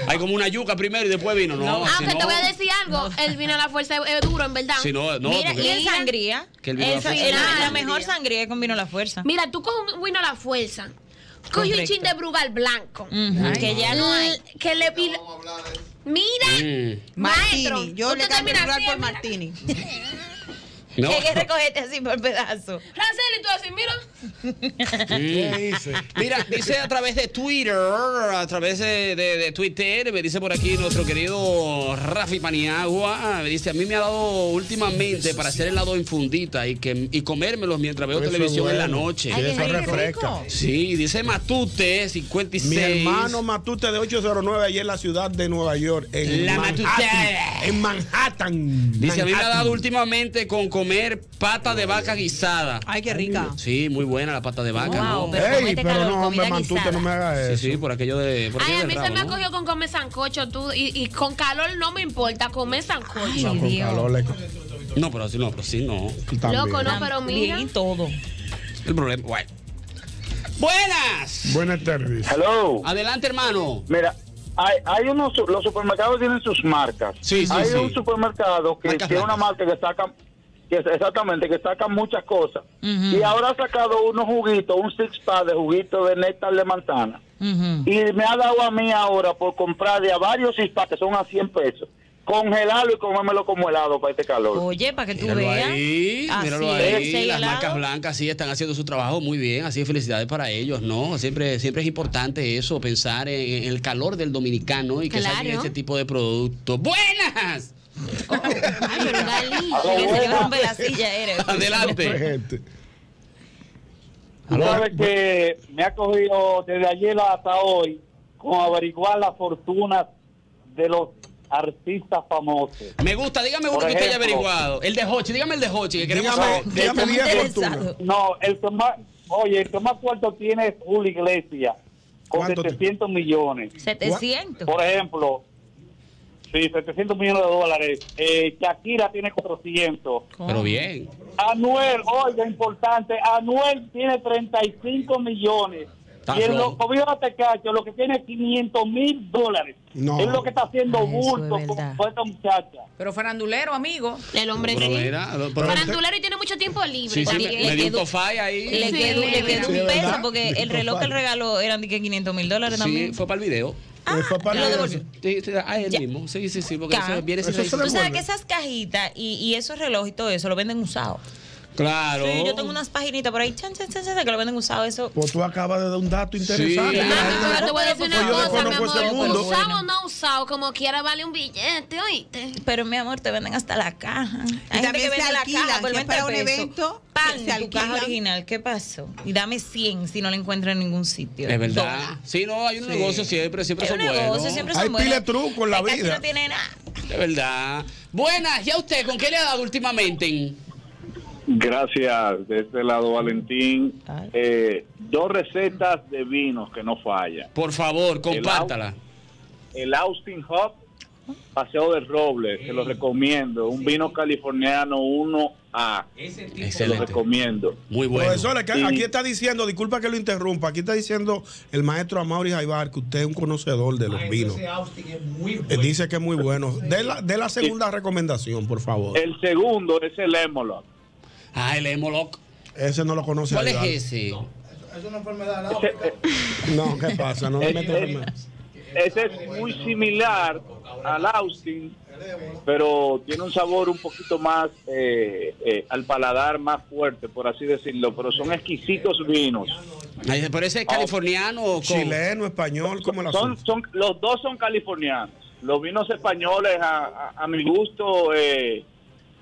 hay como una yuca primero y después vino. No, Aunque no. te voy a decir algo, el vino a la fuerza es, duro, en verdad. Si no, no, Mira, porque- y el sangría. Que el vino a la fuerza. la mejor sangría es con vino a la fuerza. Mira, tú coges un vino a la fuerza. Coge un chin de brugal blanco. Ujú, que ya no hay. L- Que le Mira, Mm. maestro. Martini. Yo le cambio así, por. Martini. [laughs] No. Que hay que recogerte así por pedazo. Racel, y tú así, mira. Mm. Mira, dice a través de Twitter, a través de, de- de Twitter, me dice por aquí nuestro querido Rafi Paniagua, me dice, a mí me ha dado últimamente para hacer helado en fundita y, que, y comérmelos mientras veo televisión en la noche. Sí, eso refresca. Sí, dice Matute, 56. Mi hermano Matute de 809 allí en la ciudad de Nueva York. En La Manhattan, Matute. En Manhattan. Dice, a mí me ha dado últimamente con comer pata de vaca guisada. Ay, qué rica. Sí, muy buena la pata de vaca. Wow, ¿no? pero Ey, pero calor, no, hombre, Matute, guisada. no me hagas Sí, eso. sí, por aquello de. Por Ay, aquello a mí se rabo, me ha ¿no? cogido con comer sancocho tú y, y con calor no me importa comer sancocho. Con calor le- No, pero así no, pero sí no. también. Loco, no, pero mira. Bien y todo. El problema, bueno. Buenas. Buenas tardes. Hello. Adelante, hermano. Mira, hay, hay unos, los supermercados tienen sus marcas. Sí, sí, hay sí. un supermercado que Marcas tiene una marca que saca, que es- exactamente, que saca muchas cosas. Y ahora ha sacado unos juguitos, un six pack de juguito de néctar de manzana. Y me ha dado a mí ahora por comprar de a varios six packs, que son a 100 pesos, congelarlo y comérmelo como helado para este calor. Oye, para que tú Míralo veas. ahí, Así míralo ahí. Las helado. marcas blancas sí están haciendo su trabajo muy bien, así que felicidades para ellos, ¿no? Siempre, siempre es importante eso, pensar en, en el calor del dominicano y que Claro. saquen ese tipo de productos. ¡Buenas! Ay, pero [laughs] Dalí. Que se le rompe la silla, eres. [laughs] Adelante. Gente. Tú sabes que me ha cogido desde ayer hasta hoy con averiguar las fortunas de los artistas famosos. Me gusta, dígame uno que usted haya averiguado. El de Hochi, dígame el de Hochi, que queremos Dígame, saber. dígame Estamos 10 interesados. fortunas. No, el que más, oye, el que más cuarto tiene es Julio Iglesias, con ¿Cuánto te- 700 millones. 700. Por ejemplo, sí, 700 millones de dólares. Eh, Shakira tiene 400. Pero bien. Anuel, oiga, importante, Anuel tiene 35 millones. Está y el flojo. loco vio a Tecacho lo que tiene es 500 mil dólares. No. Es lo que está haciendo bulto es con esta muchacha. Pero farandulero, amigo. El hombre Pero sí. mira, pero- Farandulero y tiene mucho tiempo libre. Sí, sí, me, me ahí. Le Sí, quedó, le le quedó Sí, un es peso porque el reloj que él regaló eran de que 500 mil dólares Sí, también. fue para el video. Fue para lo el-. Sí, sí, a él Ya. mismo. Sí, sí, sí, porque eso viene sin Eso se registro. Tú sabes devuelve. que esas cajitas y, y esos relojes y todo eso lo venden usado. Claro. Sí, yo tengo unas paginitas por ahí, chan, chan, chan, chan, que lo venden usado. Eso. Pues tú acabas de dar un dato interesante. Sí. Mami, pero te voy a decir una cosa, mi ese amor. mundo. Usado o no usado, como quiera vale un billete, oíste. Pero mi amor, te venden hasta la caja. Hay gente también que se vende la caja por si es 20 para un pesos. evento, Pan, se tu caja original. ¿Qué pasó? Y dame 100 si no la encuentro en ningún sitio. Es verdad. Sí, no, hay un Sí. negocio siempre, siempre Hay son buenos. negocio, siempre son Hay buenos. pile de truco en la vida. no tiene nada. De verdad. Buenas, ¿y a usted con qué le ha dado últimamente? Gracias, de este lado Valentín. Eh, dos recetas de vinos que no fallan. Por favor, compártala. El Austin Hop, Paseo del Roble, se lo recomiendo. Un vino californiano 1A. Se lo recomiendo. Muy bueno. Profesor, aquí, está diciendo, disculpa que lo interrumpa, aquí está diciendo el maestro Amaury Jaibar que usted es un conocedor de los vinos. Eh, Dice que es muy bueno. De la, de la segunda recomendación, por favor. El segundo es el Emolot. Ah, el Emoloc. Ese no lo conoce. ¿Cuál es ese? Es una enfermedad. No, ¿qué pasa? No Es- meto enfermedad. ese es muy similar al Austin, pero tiene un sabor un poquito más eh, eh, al paladar más fuerte, por así decirlo. Pero son exquisitos vinos. Ahí, ¿Pero ese es californiano o Chileno, español, ¿cómo la Son, son, los dos son californianos. Los vinos españoles, a, a- a mi gusto, eh,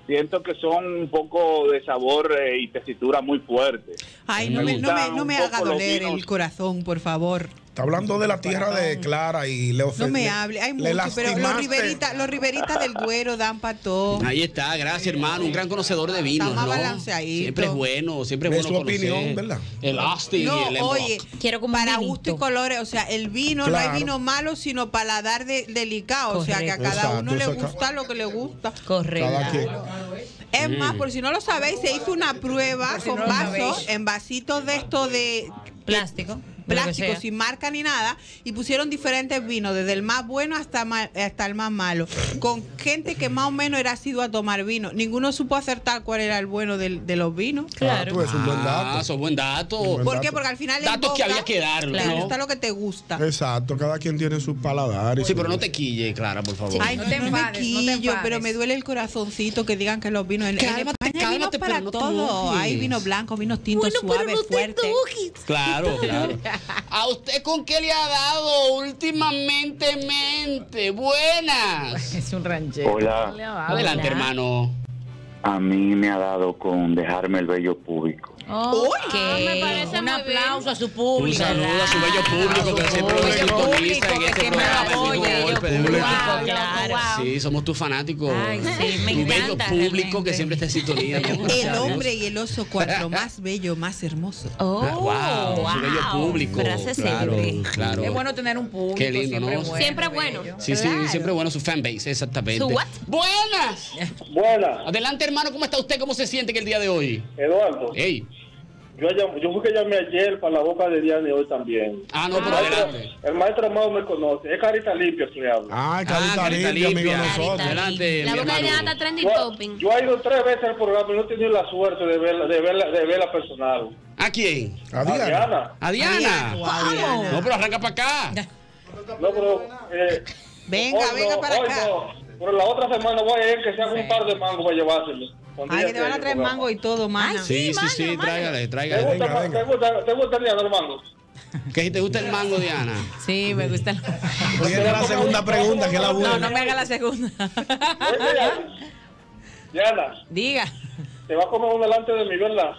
siento que son un poco de sabor eh, y tesitura muy fuerte. Ay, Me no me, no me, no haga doler vinos. el corazón, por favor. Está hablando de la tierra de Clara y le No me hable, hay le mucho, pero los riberitas, los riberitas del Duero dan para todo. Ahí está, gracias hermano, un gran conocedor de vinos, Está más ¿no? balanceadito. Siempre es bueno, siempre es bueno su conocer. opinión, ¿verdad? El Austin No, y el oye, Quiero para gusto y colores, o sea, el vino no hay vino malo, sino paladar de, delicado, o sea, que a cada Exacto, uno le es gusta lo que le gusta. Correcto. Cada quien. Es más, por si no lo sabéis, se hizo una prueba si con no vasos, en vasitos de esto de Plástico. Plástico sin marca ni nada y pusieron diferentes vinos, desde el más bueno hasta, ma- hasta el más malo, con gente que más o menos era asiduo a tomar vino. Ninguno supo acertar cuál era el bueno del- de los vinos. Claro. pues, es un buen Ah, dato. eso es buen dato. buen ¿Por qué? Porque al final Datos que había que darlo, ¿no? gusta lo que te gusta. Exacto, cada quien tiene su paladar. y Sí, su- pero no te quille, Clara, por favor. Ay, No no, te no me enfades, no te quillo, pero me duele el corazoncito que digan que los vinos en, en España hay vinos cálmate, para pero no te todo. Hay vino blanco, vinos tintos suaves, fuertes. Claro, claro. [laughs] ¿A usted con qué le ha dado últimamente mente? Buenas. Es un ranchero. Hola, Adelante, Hola. hermano. A mí me ha dado con dejarme el vello público. Ok. me parece Un aplauso a su Un público. saludo a su bello público que siempre lo Bello sintoniza en este programa. bello wow. Sí, somos tus fanáticos. Ay, sí, me tu bello público realmente. que siempre está en sintonía. [laughs] El hombre y el oso, cuatro más bello, más hermoso. Oh, Ah, wow, su bello público. Claro, claro. Es bueno tener un público. Qué lindo, siempre ¿no? bueno. Siempre bueno. bello. Sí, sí, siempre bueno su fanbase, exactamente. ¿Su what? Buenas. Buenas, Adelante, hermano, ¿cómo está usted? ¿Cómo se siente que el día de hoy? Eduardo. Ey. Yo, yo fui que llamé ayer para la boca de Diana y hoy también. Ah, no, pero adelante. El maestro Amado me conoce, es Carita Limpia que le habla. Ah, Ah, carita carita limpia, amigo de limpia. nosotros. Adelante, La boca de está trending topping. yo he ido tres veces al programa y no he tenido la suerte de verla, de verla, de verla personal. ¿A quién? A A Diana. Diana. ¿A Diana? Wow, Diana. No, pero arranca para acá. No, pero. Eh, Venga, hoy venga no, para hoy acá. no. Pero la otra semana voy a ir que se haga un par de mangos para llevárselo. Que te van a traer el mango y todo, mana. Sí, sí, sí, tráigale, ¿Te tráigale. gusta, Venga, venga. ¿te gusta, te gusta los mangos? ¿Que si te gusta el mango, Diana? Sí, me gusta. Viene la segunda pregunta, que es la No, buena. no me haga la segunda. Diana, Diga. Te va a comer uno delante de mí, ¿verdad?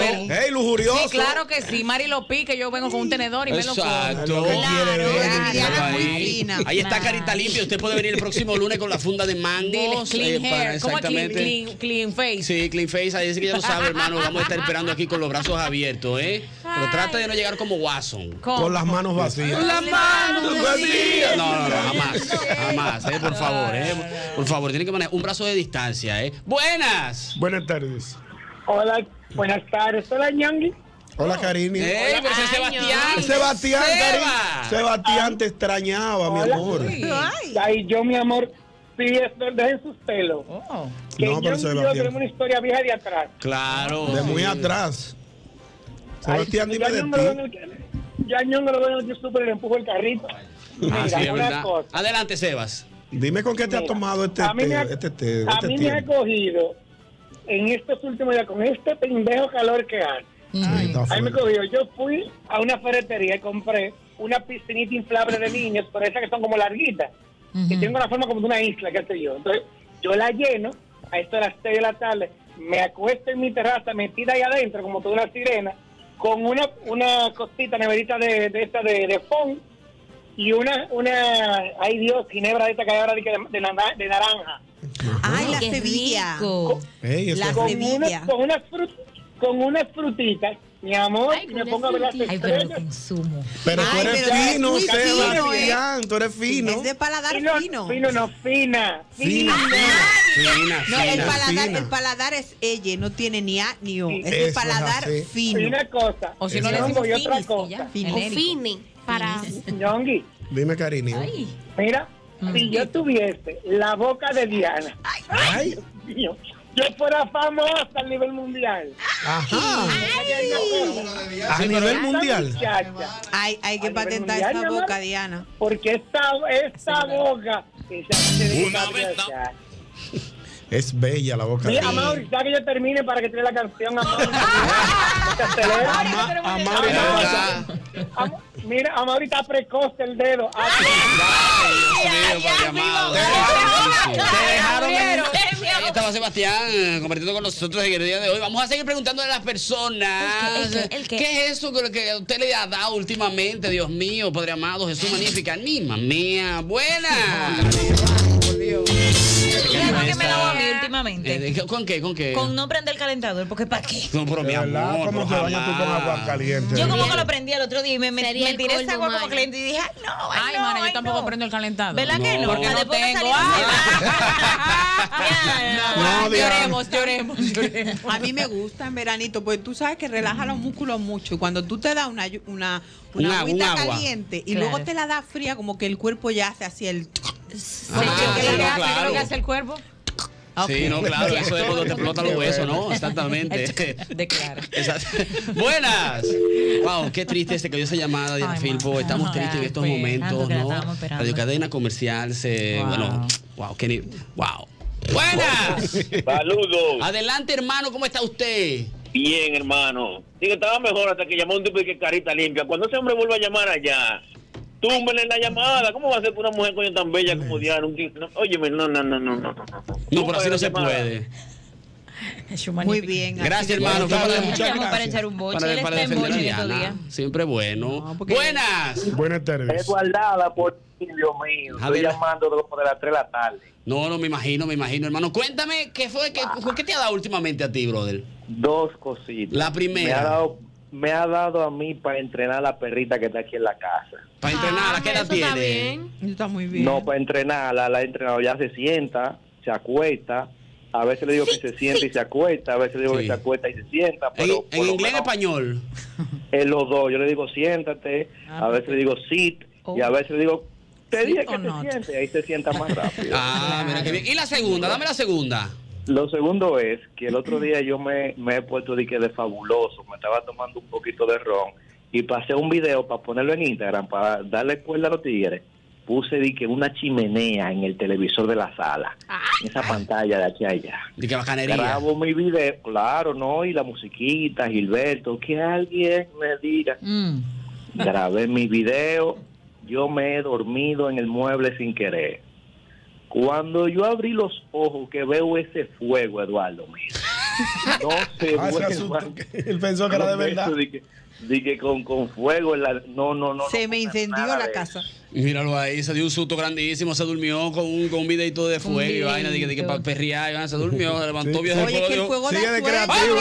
Ey, ey, lujurioso. Sí, claro que sí. Mari lo pique, yo vengo con un tenedor y me lo como. Exacto. Claro, muy Ahí. fina. Ahí está Carita Limpia. Usted puede venir el próximo lunes con la funda de Dile, mangos. clean eh, para- hair. ¿Cómo es clean, exactamente. clean, clean face? Sí, Clean Face, ahí sí que ya lo sabe, hermano. Vamos a estar esperando aquí con los brazos abiertos, ¿eh? Pero trata de no llegar como Watson. ¿Cómo? Con las manos vacías. las manos vacías. No, no, no, jamás. Jamás, ¿eh? Por favor, ¿eh? Por favor, tiene que manejar un brazo de distancia, ¿eh? Buenas. Buenas tardes. Hola, buenas tardes. Hola, Ñangui. Hola, Karini. Ey, pero ese es Sebastián. Sebastián, Seba. Sebastián, te extrañaba, mi amor. Ay, yo, mi amor, sí, es dejen sus pelos. Que No, yo pero yo Sebastián. tenemos una historia vieja de atrás. Claro. De muy sí. atrás. Sebastián, Ay, dime yo de Ñongo lo veo ti. en el- lo veo en y le empujo el carrito. Ah, Mira, sí, es una verdad. cosa. Adelante, Sebas. Dime con qué te has tomado este a mí me ha- té, este té, A este mí me ha cogido en estos últimos días con este pendejo calor que hay. Sí, está A mí me cogió. Yo fui a una ferretería y compré una piscinita inflable de niños, pero esas que son como larguitas. Que tienen una forma como de una isla, qué sé yo. Entonces, yo la lleno a esto de las 6 de la tarde, me acuesto en mi terraza, metida ahí adentro, como toda una sirena, con una, una cosita neverita de, de esta de, de fond y una, una, ay Dios, ginebra de esta que hay ahora de, naranja. Ay, la Qué Sevilla. rico. Ey, eso La con con unas frut- con unas frutitas, mi amor, Ay, me pongo a ver las. Ay, pero lo consumo. Pero tú Ay, eres pero fino, fino, ¿eh? Sebastián. Tú eres fino. Es de paladar Fino, fino. fino, no, fina. Fina. Fina, No, el paladar, fina. el paladar es ella, no tiene ni A ni O. Sí. Es el es paladar. Y fino. una cosa, O si no le decimos y otra cosa. O. Fini. Para. Ñongui, Dime. Ay. mira, si yo tuviese la boca de Diana, Ay. Dios mío, yo fuera famosa a nivel mundial. Ajá. A nivel mundial. Muchacha, Hay, que patentar mundial, esa boca, Diana. porque esta, esta boca Una vez. Es bella la boca. de Mira, ella. Amaury, ya que yo termine para que tire la canción, Amaury. [laughs] Amaury Mira, Amaury está precoz el dedo. Ay, Dios mío. Te dejaron estaba Sebastián eh, compartiendo con nosotros en el día de hoy. Vamos a seguir preguntándole a las personas. ¿El qué? ¿El qué? ¿El qué? es eso que, que usted le ha dado últimamente? Dios mío, Padre amado, Jesús magnífica. Anima mía. Buena. ¿Sabes con qué me he dado a mí últimamente? Eh, ¿Con qué? ¿Con qué? Con no prender el calentador, porque ¿para qué? No, pero mi amor. ¿cómo te bañas tú con agua caliente? Yo como que lo prendí el otro día y me, me, me tiré esa agua como caliente y dije, ay, no, ay, Ay, no, mana, yo ay, tampoco no. prendo el calentador. ¿Verdad que no? Porque no tengo [laughs] Diana. Lloremos, [laughs] lloremos, lloremos. A mí me gusta en veranito, porque tú sabes que relaja los músculos mucho. Y cuando tú te das una, una, una Un agua, agüita un agua. caliente y Claro. luego te la das fría, como que el cuerpo ya hace así el. Ah, ¿Qué es lo sí, que no, hace? ¿Qué es claro. que hace el cuerpo? Sí, no, claro, eso es cuando te explotan los huesos, ¿no? [laughs] Exactamente. [laughs] Declara. Buenas. Wow, qué triste se cayó esa llamada, Diana Filpo. Estamos tristes en estos pues, momentos, ¿no? Radio cadena comercial se. Wow. Bueno, wow, qué ni- Wow. Buenas. Saludos. Adelante, hermano, ¿cómo está usted? Bien, hermano. Sí, que estaba mejor hasta que llamó un tipo y que carita limpia. Cuando ese hombre vuelva a llamar allá, túmbele la llamada. ¿Cómo va a ser que una mujer coño tan bella como Diana? No, óyeme, no, no, no, no, no. No, pero así no se puede. Muy bien. Gracias, hermano. Para, gracias. Para echar un boche. para, para defender a boche estos Diana. Siempre bueno. No, Buenas. Buenas tardes. Es guardada por ti, Dios mío. Estoy Adelante. llamando como de las 3 de la tarde. No, no me imagino, me imagino, hermano. Cuéntame, ¿qué fue? ¿Qué, ¿qué te ha dado últimamente a ti, brother? Dos cositas. La primera. Me ha dado, me ha dado a mí para entrenar a la perrita que está aquí en la casa. Para entrenarla, ¿qué edad está tiene? bien. Está muy bien. No, para entrenarla, la he entrenado. Ya se sienta, se acuesta. A veces le digo que se sienta y se acuesta. A veces le digo Sí. que se acuesta y se sienta. ¿En, Pero en por lo inglés o en español? [laughs] En los dos. Yo le digo siéntate. Ah, a veces le digo sit. Y a veces le digo te dije que or se not. siente. Ahí se sienta más [laughs] rápido. Ah, mira qué bien. ¿Y la segunda? Dame la segunda. Lo segundo es que el otro día yo me, me he puesto de que de fabuloso, me estaba tomando un poquito de ron y pasé un video para ponerlo en Instagram, para darle cuerda a los tigres. Puse de que una chimenea en el televisor de la sala, en esa pantalla de aquí a allá. De qué bacanería. Grabo mi video, claro, ¿no? Y la musiquita, Gilberto, que alguien me diga. Mm. Grabé mi video, yo me he dormido en el mueble sin querer. Cuando yo abrí los ojos que veo ese fuego, Eduardo, mira, no [laughs] se Ah, [laughs] que él pensó que era de verdad. que con, con fuego, en la- no, no, no. Se no me incendió la casa. Y Míralo ahí, se dio un susto grandísimo, se durmió con un, con un videito de fuego y vaina, de que para perrear, se durmió, se levantó, Sí. vio ese Oye, que el fuego Sigue de creativo.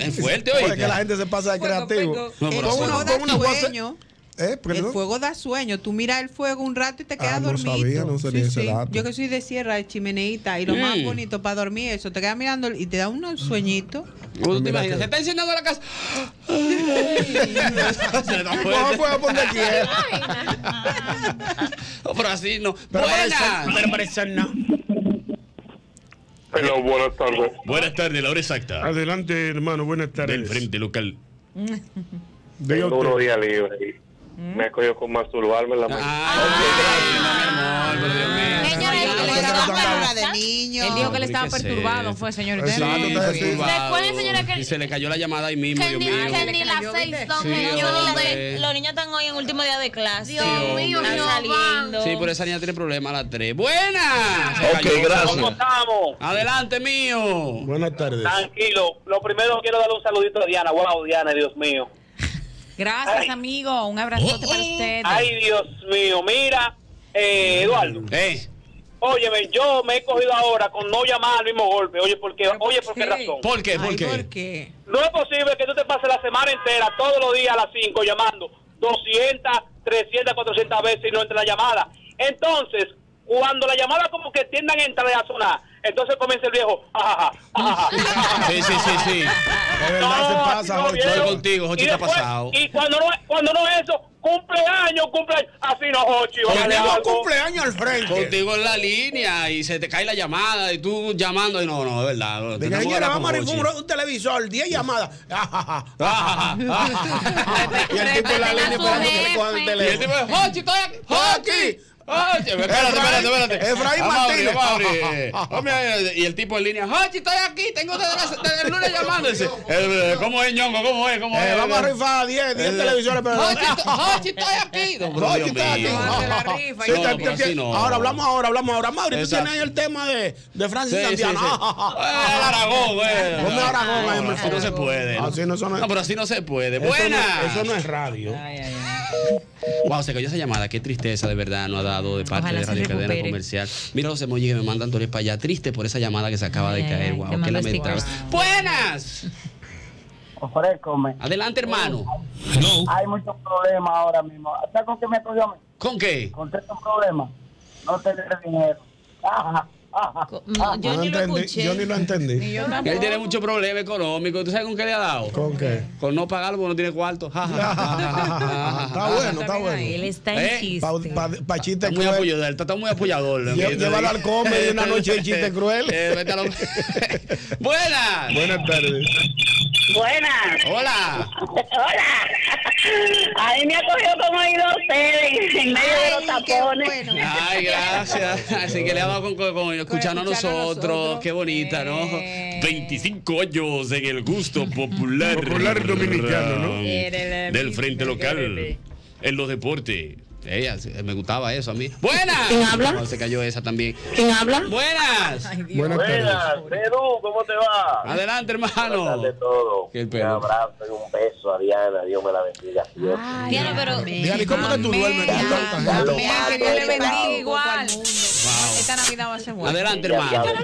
Es fuerte, Porque oíste. que la gente se pasa de creativo. No, El pero Con una- fuego con una da guasa- sueño. ¿Eh? El fuego da sueño. Tú miras el fuego un rato y te quedas Ah, no dormido. sabía, no sabía ese dato. Yo que soy de sierra, de chimeneita, y lo más Mm. bonito para dormir eso, te quedas mirando y te da un sueñito. ¿Cómo tú te imaginas? Se está encendiendo la casa. [laughs] No, pues, por donde quiera. Pero así no. Pero eso no. Hello, buenas tardes. Buenas tardes, la hora exacta. Adelante, hermano, buenas tardes. Del frente local. Diga Tengo unos días libres me he cogido con masturbarme en la de niño. Él dijo que le estaba ¿Qué es perturbado, fue, señor. Perturbado. Recuerden, señora, que- Y se le cayó la llamada ahí mismo, Que Dios ni, mío. que ni las seis son. Los niños están hoy en último día de clase. Dios mío, están saliendo. Sí, pero esa niña tiene problemas a las tres. ¡Buenas! Ok, gracias. ¿Cómo estamos? Adelante, mío. Buenas tardes. Tranquilo. Lo primero quiero darle un saludito a Diana. Wow, Diana, Dios mío. Gracias, Ay. amigo. Un abrazote para usted. Ay, Dios mío. Mira, eh, Eduardo. Eh. Óyeme, yo me he cogido ahora con no llamar al mismo golpe. Oye, ¿por qué? Oye, ¿por qué razón? ¿Por qué? ¿Por Ay, qué? ¿Por qué? No es posible que tú te pases la semana entera, todos los días a las 5 llamando 200, 300, 400 veces y no entra la llamada. Entonces, cuando la llamada como que tiendan a entrar a sonar, entonces comienza el viejo, ajaja, ajaja, ajaja. Sí, sí, sí, sí. Es verdad, se pasa, no. Estoy contigo, Jochi, Y te ha después- pasado. Y cuando no, cuando no es eso, cumpleaños, cumpleaños, así no, Jochi, algo. cumpleaños al frente. Contigo en la línea y se te cae la llamada y tú llamando y no, no, es verdad. Que señora, hablar vamos a con rifar un, televisor, 10 llamadas. Ah, ah, ah. y el tipo en la línea esperando que le cojan el Y el tipo teléfono. de, Jochi, estoy aquí. Jochi. Jochi, espérate, espérate, espérate. Efraín Martínez. ver, [laughs] Y el tipo en línea, Jochi, estoy aquí, tengo desde, la- desde el lunes [laughs] eh, ¿Cómo es, ñongo? ¿Cómo es? ¿Cómo Eh, es? vamos a rifar 10, 10 Eh, televisores. Pero Jochi, estoy- estoy aquí. [laughs] Dios está aquí. Ahora hablamos ahora, hablamos ahora. Mauri, tú tienes ahí el tema de, de Francis Sí, sí, sí. Santiago. Eh, el Aragón, güey. Ponme Aragón ahí, así no se puede. Así no, pero así no se puede. Buena. Eso no es radio. [laughs] Wow, se cayó esa llamada. Qué tristeza de verdad no ha dado de parte Ojalá de Radio Cadena recupere. Comercial. Mira los emojis que me mandan Torres para allá. Triste por esa llamada que se acaba de caer. ay, Wow, qué lamentable. Buenas. Ofrécome. Adelante, hermano. Hay muchos problemas ahora mismo. ¿Sabes con qué me cogió? a mí? ¿Con qué? Con tres problemas. No tener dinero. Ajá. No, yo No ni lo entendí, escuché. yo ni lo entendí. Él tiene mucho problema económico. ¿Tú sabes con qué le ha dado? ¿Con qué? Con no pagarlo porque no tiene cuarto. Está bueno, está Él bueno. está en Eh, chiste. Pa, pa, pa chiste Está muy cruel. apoyador, está, está muy apoyador. Llévalo al comedy una noche de chiste cruel. Eh, [laughs] Buenas. Buenas tardes. Buenas. Hola. Hola. Ahí me ha cogido como oído ustedes en medio de los tapones. bueno. Ay, gracias. Así que le ha dado con escuchando a nosotros. nosotros. Qué bonita, ¿no? Eh. 25 años en el gusto [laughs] popular. Popular dominicano, ¿no? Del frente local. En los deportes. Ella, me gustaba eso a mí. ¡Buenas! ¿Quién habla? No, se cayó esa también. ¿Quién habla? ¡Buenas! Ay. Buenas. Buenas, Perú, ¿cómo te va? Adelante, hermano. tardes todo. Qué Un abrazo y un beso a Diana. Dios me la bendiga. Ay, Diana, pero- Diana, ¿y cómo que tú duermes que Dios le bendiga Wow. igual. Esta Navidad va a ser buena. Adelante, Ella hermano. sabe,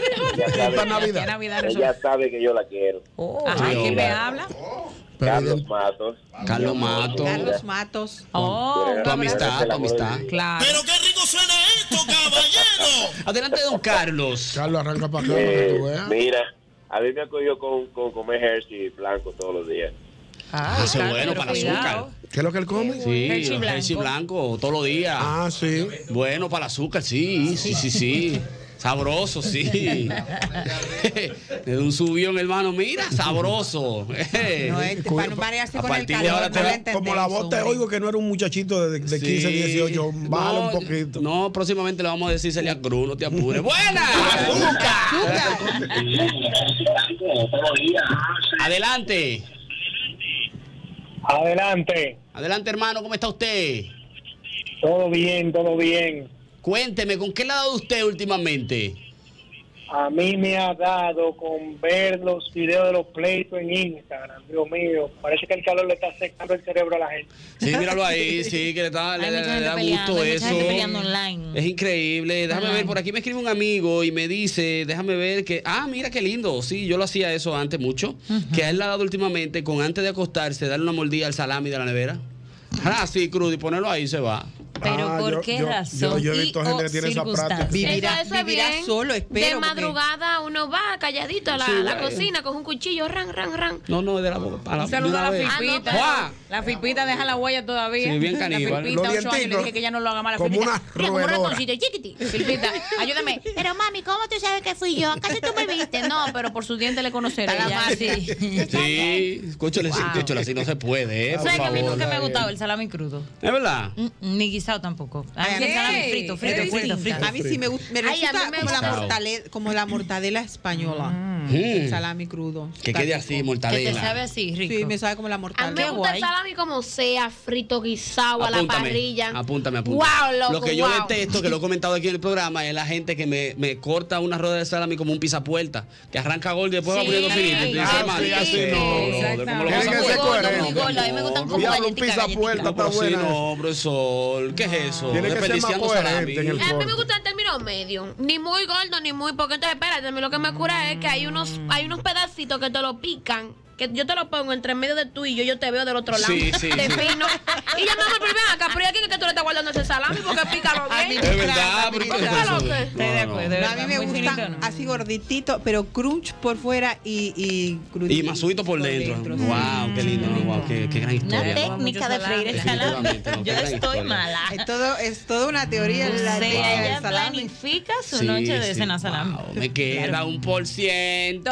Esta Navidad. Esta Navidad ella sabe que yo la quiero. Ajá, Sí, ¿quién me habla? Pero Carlos Matos. Carlos Mato. Carlos Matos. Oh, Tu amistad, tu amistad. Claro. qué rico suena esto, [laughs] caballero. Adelante, don Carlos. Carlos, arranca para acá para Eh, que tú veas. mira, a mí me ha cogido con, con comer Hershey blanco todos los días. Ah, Eso es claro, bueno pero para cuidado. azúcar. ¿Qué es lo que él come? Sí, Hershey blanco. blanco todos los días. Ah, sí. Bueno para el azúcar, sí, sí, sí, sí. Sabroso, sí. [laughs] De un subión, hermano, mira, sabroso. No, este, para no marearse A con el partir de ahora te va- Como la voz te oigo que no era un muchachito de, de 15, Sí. 18. Bájale No, un poquito. No, próximamente le vamos a decir Celia Cruz, no te apures. ¡Buena! Adelante. Adelante. Adelante, hermano, ¿cómo está usted? Todo bien, todo bien. Cuénteme, ¿con qué le ha dado usted últimamente? A mí me ha dado con ver los videos de los pleitos en Instagram. Dios mío, parece que el calor le está secando el cerebro a la gente. Sí, míralo ahí, sí, [laughs] que le, gente da peleando, gusto eso. mucha gente peleando online. Es increíble. Déjame Online. ver, por aquí me escribe un amigo y me dice, déjame ver que, ah, mira qué lindo. Sí, yo lo hacía eso antes mucho. Que a él le ha dado últimamente con antes de acostarse, darle una mordida al salami de la nevera. Ah, sí, crudo y ponerlo ahí se va. Pero Ah, ¿por yo- qué yo- razón? yo- yo he y visto gente o que tiene esa práctica. Vivirá, Eso- eso es vivirá bien. solo, espero. De porque- madrugada uno va calladito a la, Sí, la vaya. cocina con un cuchillo, ran, ran, ran. No, no, es de la boca. la- una a la vez. filpita. Juan. La filpita deja la huella todavía. Sí, bien La caníbal. filpita, Los ocho años, le dije que ya no lo haga más. La como filpita. una Mira, como un ratoncito, chiquiti. Filpita, ayúdame. Pero mami, ¿cómo tú sabes que fui yo? ¿Acaso tú me viste? No, pero por sus dientes le conoceré. La ya, sí. Sí, escúchale, escúchale, así no se puede, ¿eh? ¿Sabes que a mí nunca me ha gustado el salami crudo? ¿Es verdad? Mm, Ni guisado tampoco. A mí Ay, el salami ¿qué? frito, frito, Es frito, distinta. frito. A mí sí me gusta. Me Ay, a mí resulta me como, la gusta. mortale- como la mortadela española. Mm. El salami crudo. Que quede así, Que te mortadela. sabe así, rico. Sí, me sabe como la A mí mortadela. me gusta el salami como sea, frito, guisado, a la parrilla. Apúntame, apúntame. Wow, loco, Lo que yo wow. detesto, que lo he comentado aquí en el programa, es la gente que me, me corta una rueda de salami como un pisapuerta, que arranca gordo y después va Sí, poniendo finito. Y tú dices, así, "Hermano, ¿qué así es no, esto, brother? ¿Cómo lo vas a Tiene que hacer?" ser Muy gordo, coherente. muy gordo. A mí me gustan como un pisapuerta, No, está pero sí, buena. no, profesor. ¿Qué es eso? Tiene que ser más Desperdiciando coherente salami. en el A mí me gusta el término medio, ni muy gordo ni muy porque entonces espérate, a mí lo que me cura es que hay unos hay unos pedacitos que te lo pican, que yo te lo pongo entre medio de tú y yo, yo te veo del otro lado, Sí, sí, [laughs] te sí. fino. Y yo me pero ven acá, pero ¿y aquí que tú le estás guardando ese salami porque pícalo A mí bien. me Es verdad, ¿qué es de No, no. A mí me gustan finito, ¿no? así gorditito, pero crunch por fuera y, y crudito. Y masuito por dentro. Wow, qué lindo, ¿no? Wow, qué, qué gran Una historia. técnica de freír el salami. No, Yo estoy historia. mala. Es todo, es toda una teoría de la técnica ella planifica su noche de cena salami. wow, me queda un por ciento.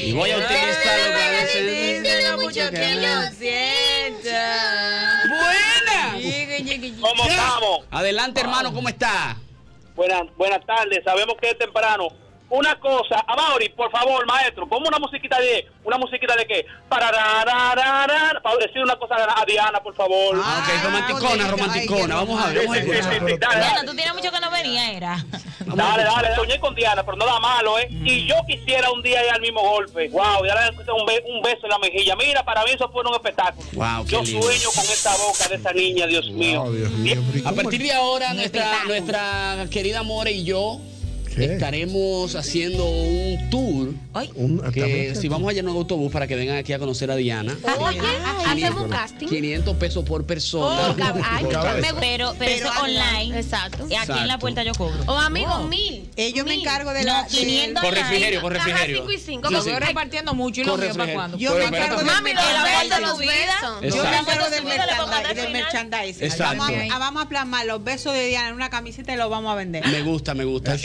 Y voy a utilizarlo para decir. De lo mucho que lo ¡Buena! ¿Cómo estamos? Adelante, hermano, ¿cómo está? Buenas, buenas tardes, sabemos que es temprano. Una cosa, Amaury, por favor, maestro, ponme una musiquita de, una musiquita de qué? Para para decir una cosa a Diana, por favor. Ah, ok, romanticona, romanticona. Vamos a ver, vamos a Diana, tú tienes mucho que no era. Dale, dale, soñé con Diana, pero no da malo, ¿eh? Y yo quisiera un día ir al mismo golpe. Wow, ya le un, be- un beso en la mejilla. Mira, para mí eso fue un espectáculo. Wow, qué yo lindo. sueño con esa boca de esa niña, Dios mío. Oh, Dios mío. pero ¿y A partir de ahora, nuestra, nuestra querida More y yo ¿Qué? estaremos haciendo un tour. Un- Que si vamos a llenar un autobús para que vengan aquí a conocer a Diana. Oye, hacemos un casting. 500 pesos por persona. Oh, cab- ay. Pero, pero, Pero eso online. online. Exacto. Y aquí en la Exacto. puerta yo cobro. O amigos, mil. Eh, yo me encargo de No, la. de- 500 Con refrigerio, con refrigerio. cinco y cinco, Sí, sí. Yo repartiendo mucho y lo Con mío para cuando. Yo me encargo del Mami, los besos. Yo me Exacto. encargo del merchandising. Exacto. Vamos, a, vamos a plasmar los besos de Diana en una camiseta y los vamos a vender. Me gusta, me gusta.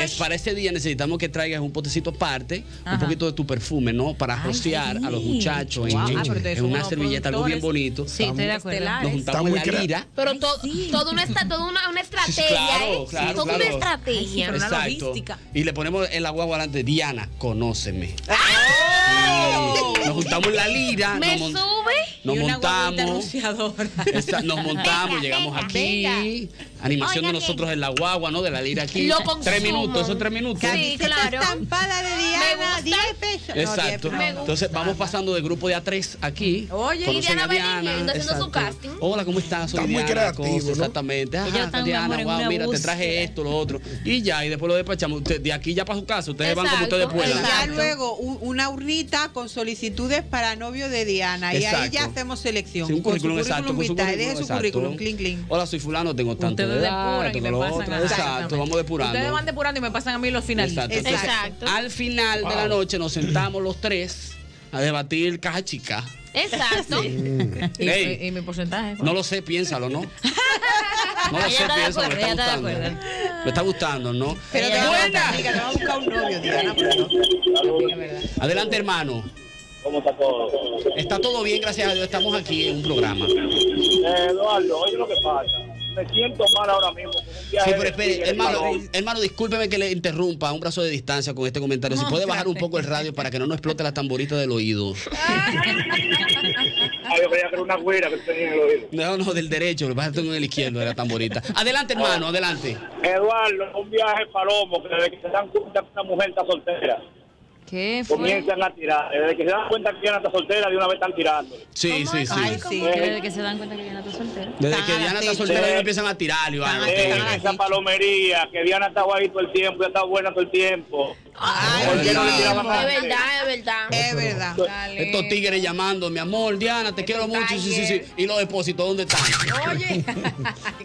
Es para ese día necesitamos que traigas un potecito aparte, un poquito de tu perfume, ¿no? Para rociar a los muchachos en, Wow. en- Ah, una servilleta, algo bien bonito. Sí, estoy de acuerdo. Nos juntamos muy en la lira. Pero to- toda una, toda una, una estrategia, claro, ¿eh? claro, toda claro. una estrategia. una Exacto. logística. Y le ponemos en la guagua delante, Diana, conóceme. Sí. Nos juntamos en la lira, Me sube. Nos y una guaguita montamos. nos montamos, Venga, llegamos venga, aquí. Animación Oiga, de nosotros en la guagua, ¿no? De la lira aquí. Lo Tres minutos, esos tres minutos. Sí, claro. estampada de Diana, gusta. 10 pesos. No, 10 Exacto. pesos. Entonces vamos pasando de grupo de a tres aquí. Oye, y Diana a haciendo su casting. Hola, ¿cómo estás? Soy Está muy Diana, creativo, cosa, ¿no? Exactamente. Ajá, Diana, wow, mira, te traje esto, lo otro. Y ya, y después lo despachamos. Usted- de aquí ya para su casa, ustedes van como ustedes puedan. Y ya luego una urnita con solicitudes para novio de Diana. Y ahí ya hacemos selección. Sí, un con su currículum exacto. con su vitae. currículum, Deje su currículum, clink, clink. Hola, soy fulano, tengo tanto de Ustedes edad, y tengo me lo otro. Exacto, vamos depurando. Ustedes van depurando y me pasan a mí los finalistas. Exacto. Entonces, Exacto. al final de la noche nos sentamos los tres a debatir caja chica. Exacto. Y, Ey. y- y mi porcentaje. No lo sé, piénsalo, ¿no? [laughs] No lo sé, está de piénsalo, me está de gustando. Me está gustando, ¿no? Pero te buena. te vamos a buscar un novio, Diana. pero no. Adelante, hermano. ¿Cómo está todo? Está todo bien, gracias a Dios. Estamos aquí en un programa. Eh, Eduardo, oye lo que pasa. Me siento mal ahora mismo. con un viaje Sí, pero espere, hermano, hermano, discúlpeme que le interrumpa un brazo de distancia con este comentario. Si puede bajar un poco el radio para que no nos explote la tamborita del oído. Ay, yo creía que era una güera que tenía en el oído. No, no, del derecho, lo que tengo en el izquierdo de la tamborita. Adelante, hermano, adelante. Eduardo, un viaje palomo que desde que se dan cuenta que una mujer está soltera, ¿Qué fue? comienzan a tirar. Desde que se dan cuenta que Diana está soltera, de una vez están tirando. Sí, sí, sí. Ay, sí. Que desde que se dan cuenta que Diana está soltera. Desde que Diana está soltera, ellos empiezan a tirar la esa palomería, que Diana está guay todo el tiempo, ya está buena todo el tiempo. ¿Por qué no le tiraba Es verdad, es verdad. Es verdad. Estos tigres llamando, mi amor, Diana, te quiero mucho. Sí, sí, sí. Y los depósitos, ¿dónde están? Oye. [laughs]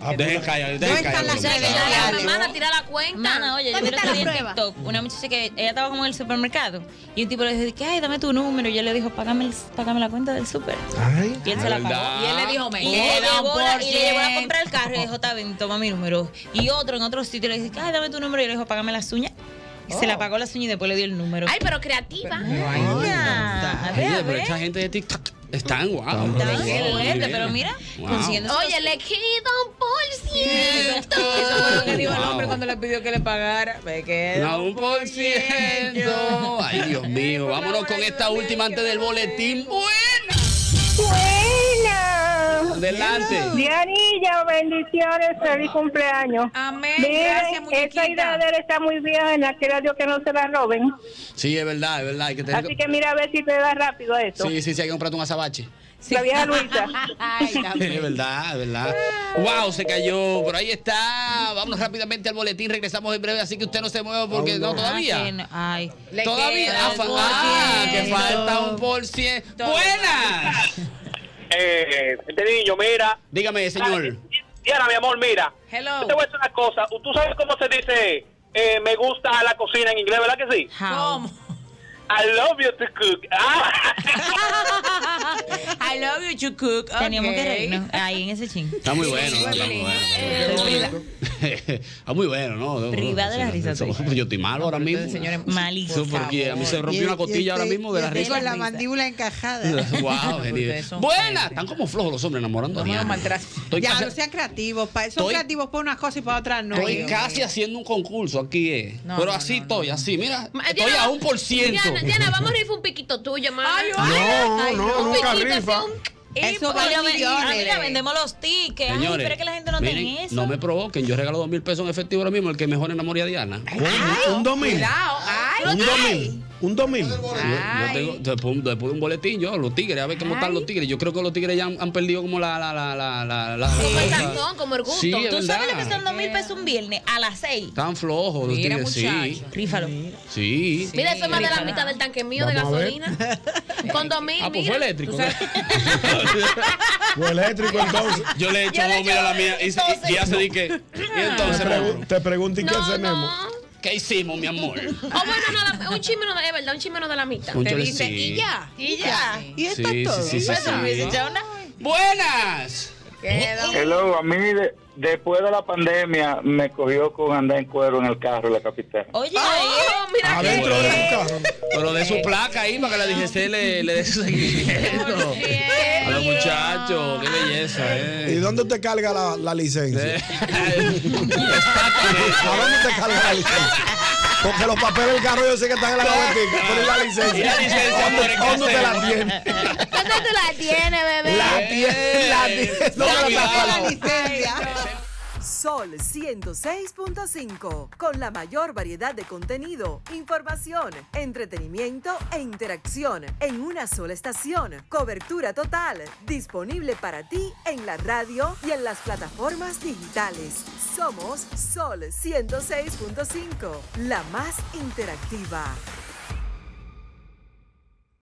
Ah, Dejen callar, ¿Dónde dejen están callar. las credenciales? Hermana, tira la cuenta. Mana, oye, yo ¿Dónde vi otro día en prueba? TikTok una muchacha que ella estaba como en el supermercado y un tipo le dijo, que, ay, dame tu número. Y ella le dijo, págame, págame la cuenta del súper. Ay. Y él se la ¿verdad? pagó. Y él le dijo, me Y le, llevó la- por y le llevó a comprar el carro y le dijo, está bien, toma mi número. Y otro en otro sitio le dijo, ay, dame tu número. Y le dijo, págame las uñas. Y se la pagó las uñas y después le dio el número. Ay, pero creativa. Mira, a ver, Oye, a pero esta gente de TikTok están guau. Está Wow, excelente, bien. pero mira, Wow. consiguiendo Oye, le queda un por ciento. Eso fue lo que dijo el hombre cuando le pidió que le pagara. Me queda No, un por ciento. Ay, Dios mío. Vámonos con esta última antes del boletín. Buena. Adelante. Dianilla, bendiciones, feliz cumpleaños. Amén. Miren, Gracias, esa muñequita. idea de él está muy buena, quiera Dios que no se la roben. Sí, es verdad, es verdad. Hay que tener... Así que mira a ver si te da rápido esto. Sí, sí, sí, hay que comprarte un azabache. La vieja Luisa. [laughs] Ay, [laughs] Es verdad, es verdad. Wow, se cayó. Pero ahí está. Vámonos rápidamente al boletín. Regresamos en breve, así que usted no se mueva porque no, todavía. Ay. Le Todavía. Ah, por ah, que falta un por ciento. Buenas. Eh, este niño, mira. Dígame, señor. Diana, mi amor, mira. Hello. Yo te voy a decir una cosa. ¿Tú sabes cómo se dice eh, me gusta la cocina en inglés, verdad que sí? ¿Cómo? I love you to cook. Ah. [laughs] I love you to cook. Teníamos que reírnos ahí en ese ching. Está muy bueno. Está muy bueno. Está muy bueno, ¿no? Privada de la risa. Yo estoy malo ahora mismo. Señores, Malísimo. Porque a mí se rompió una costilla ahora mismo de la risa. Con la mandíbula encajada. Wow, genial. Buena, están como flojos los hombres enamorando a ya, no sean creativos. son creativos para unas cosas y para otras no. estoy casi haciendo un concurso aquí, eh. Pero así estoy, así, mira. Estoy a un por ciento. Diana, Diana, vamos a rifar un piquito tuyo, mamá. Ay, No, no, un nunca piquito, rifa. Eso Y, vale millones. mira, vendemos los tickets. Ay, Señores, pero es que la gente no miren, tiene eso. no me provoquen. Yo regalo dos mil pesos en efectivo ahora mismo. El que mejor enamore a Diana. Un, un dos mil. Cuidado. Un dos mil. Un. Yo, Ay. tengo, después, de un boletín, yo, los tigres, a ver cómo están los tigres. Yo creo que los tigres ya han, han perdido como la. la, la, la, la, la- Como el como el gusto. Sí, ¿Tú sabes lo que son dos mil pesos un viernes a las seis? Están flojos los Mira, tigres, sí. Rífalo. Sí. Mira, eso es más de la mitad del tanque mío de Vamos gasolina. Con dos mil, Ah, pues fue eléctrico. Fue eléctrico entonces. Yo le he hecho dos mil a la mía y, hace di que. Y entonces, Te, pregunto, ¿y qué no. ¿Qué hicimos, mi amor? Oh, bueno, nada, un chisme no de, es verdad, un chisme no de la mitad. Un Te dice, sí. y ya. Y ya. Y esto Sí, es todo. sí, sí, sí, Bueno, sí. hubiese echado una- Buenas. Hello, a mí de- después de la pandemia me cogió con andar en cuero en el carro en la capital. Oye, Oh, mira qué Adentro de bien. su carro. Pero de su placa ahí para que la DGC le, le dé su seguimiento. A los muchachos, qué belleza, ¿Y eh. dónde usted carga la, la licencia? [laughs] ¿A dónde usted carga la licencia? [laughs] Porque los papeles del carro yo sé que están en la gavetica, [laughs] pero ¿y la licencia? ¿Y la licencia, ¿Dónde, amor, en qué dónde usted la hacemos? tiene? ¿Dónde tú la tienes, bebé? La tiene, la tiene. ¿Dónde la La licencia. Sol 106.5, con la mayor variedad de contenido, información, entretenimiento e interacción en una sola estación. Cobertura total, disponible para ti en la radio y en las plataformas digitales. Somos Sol 106.5, la más interactiva.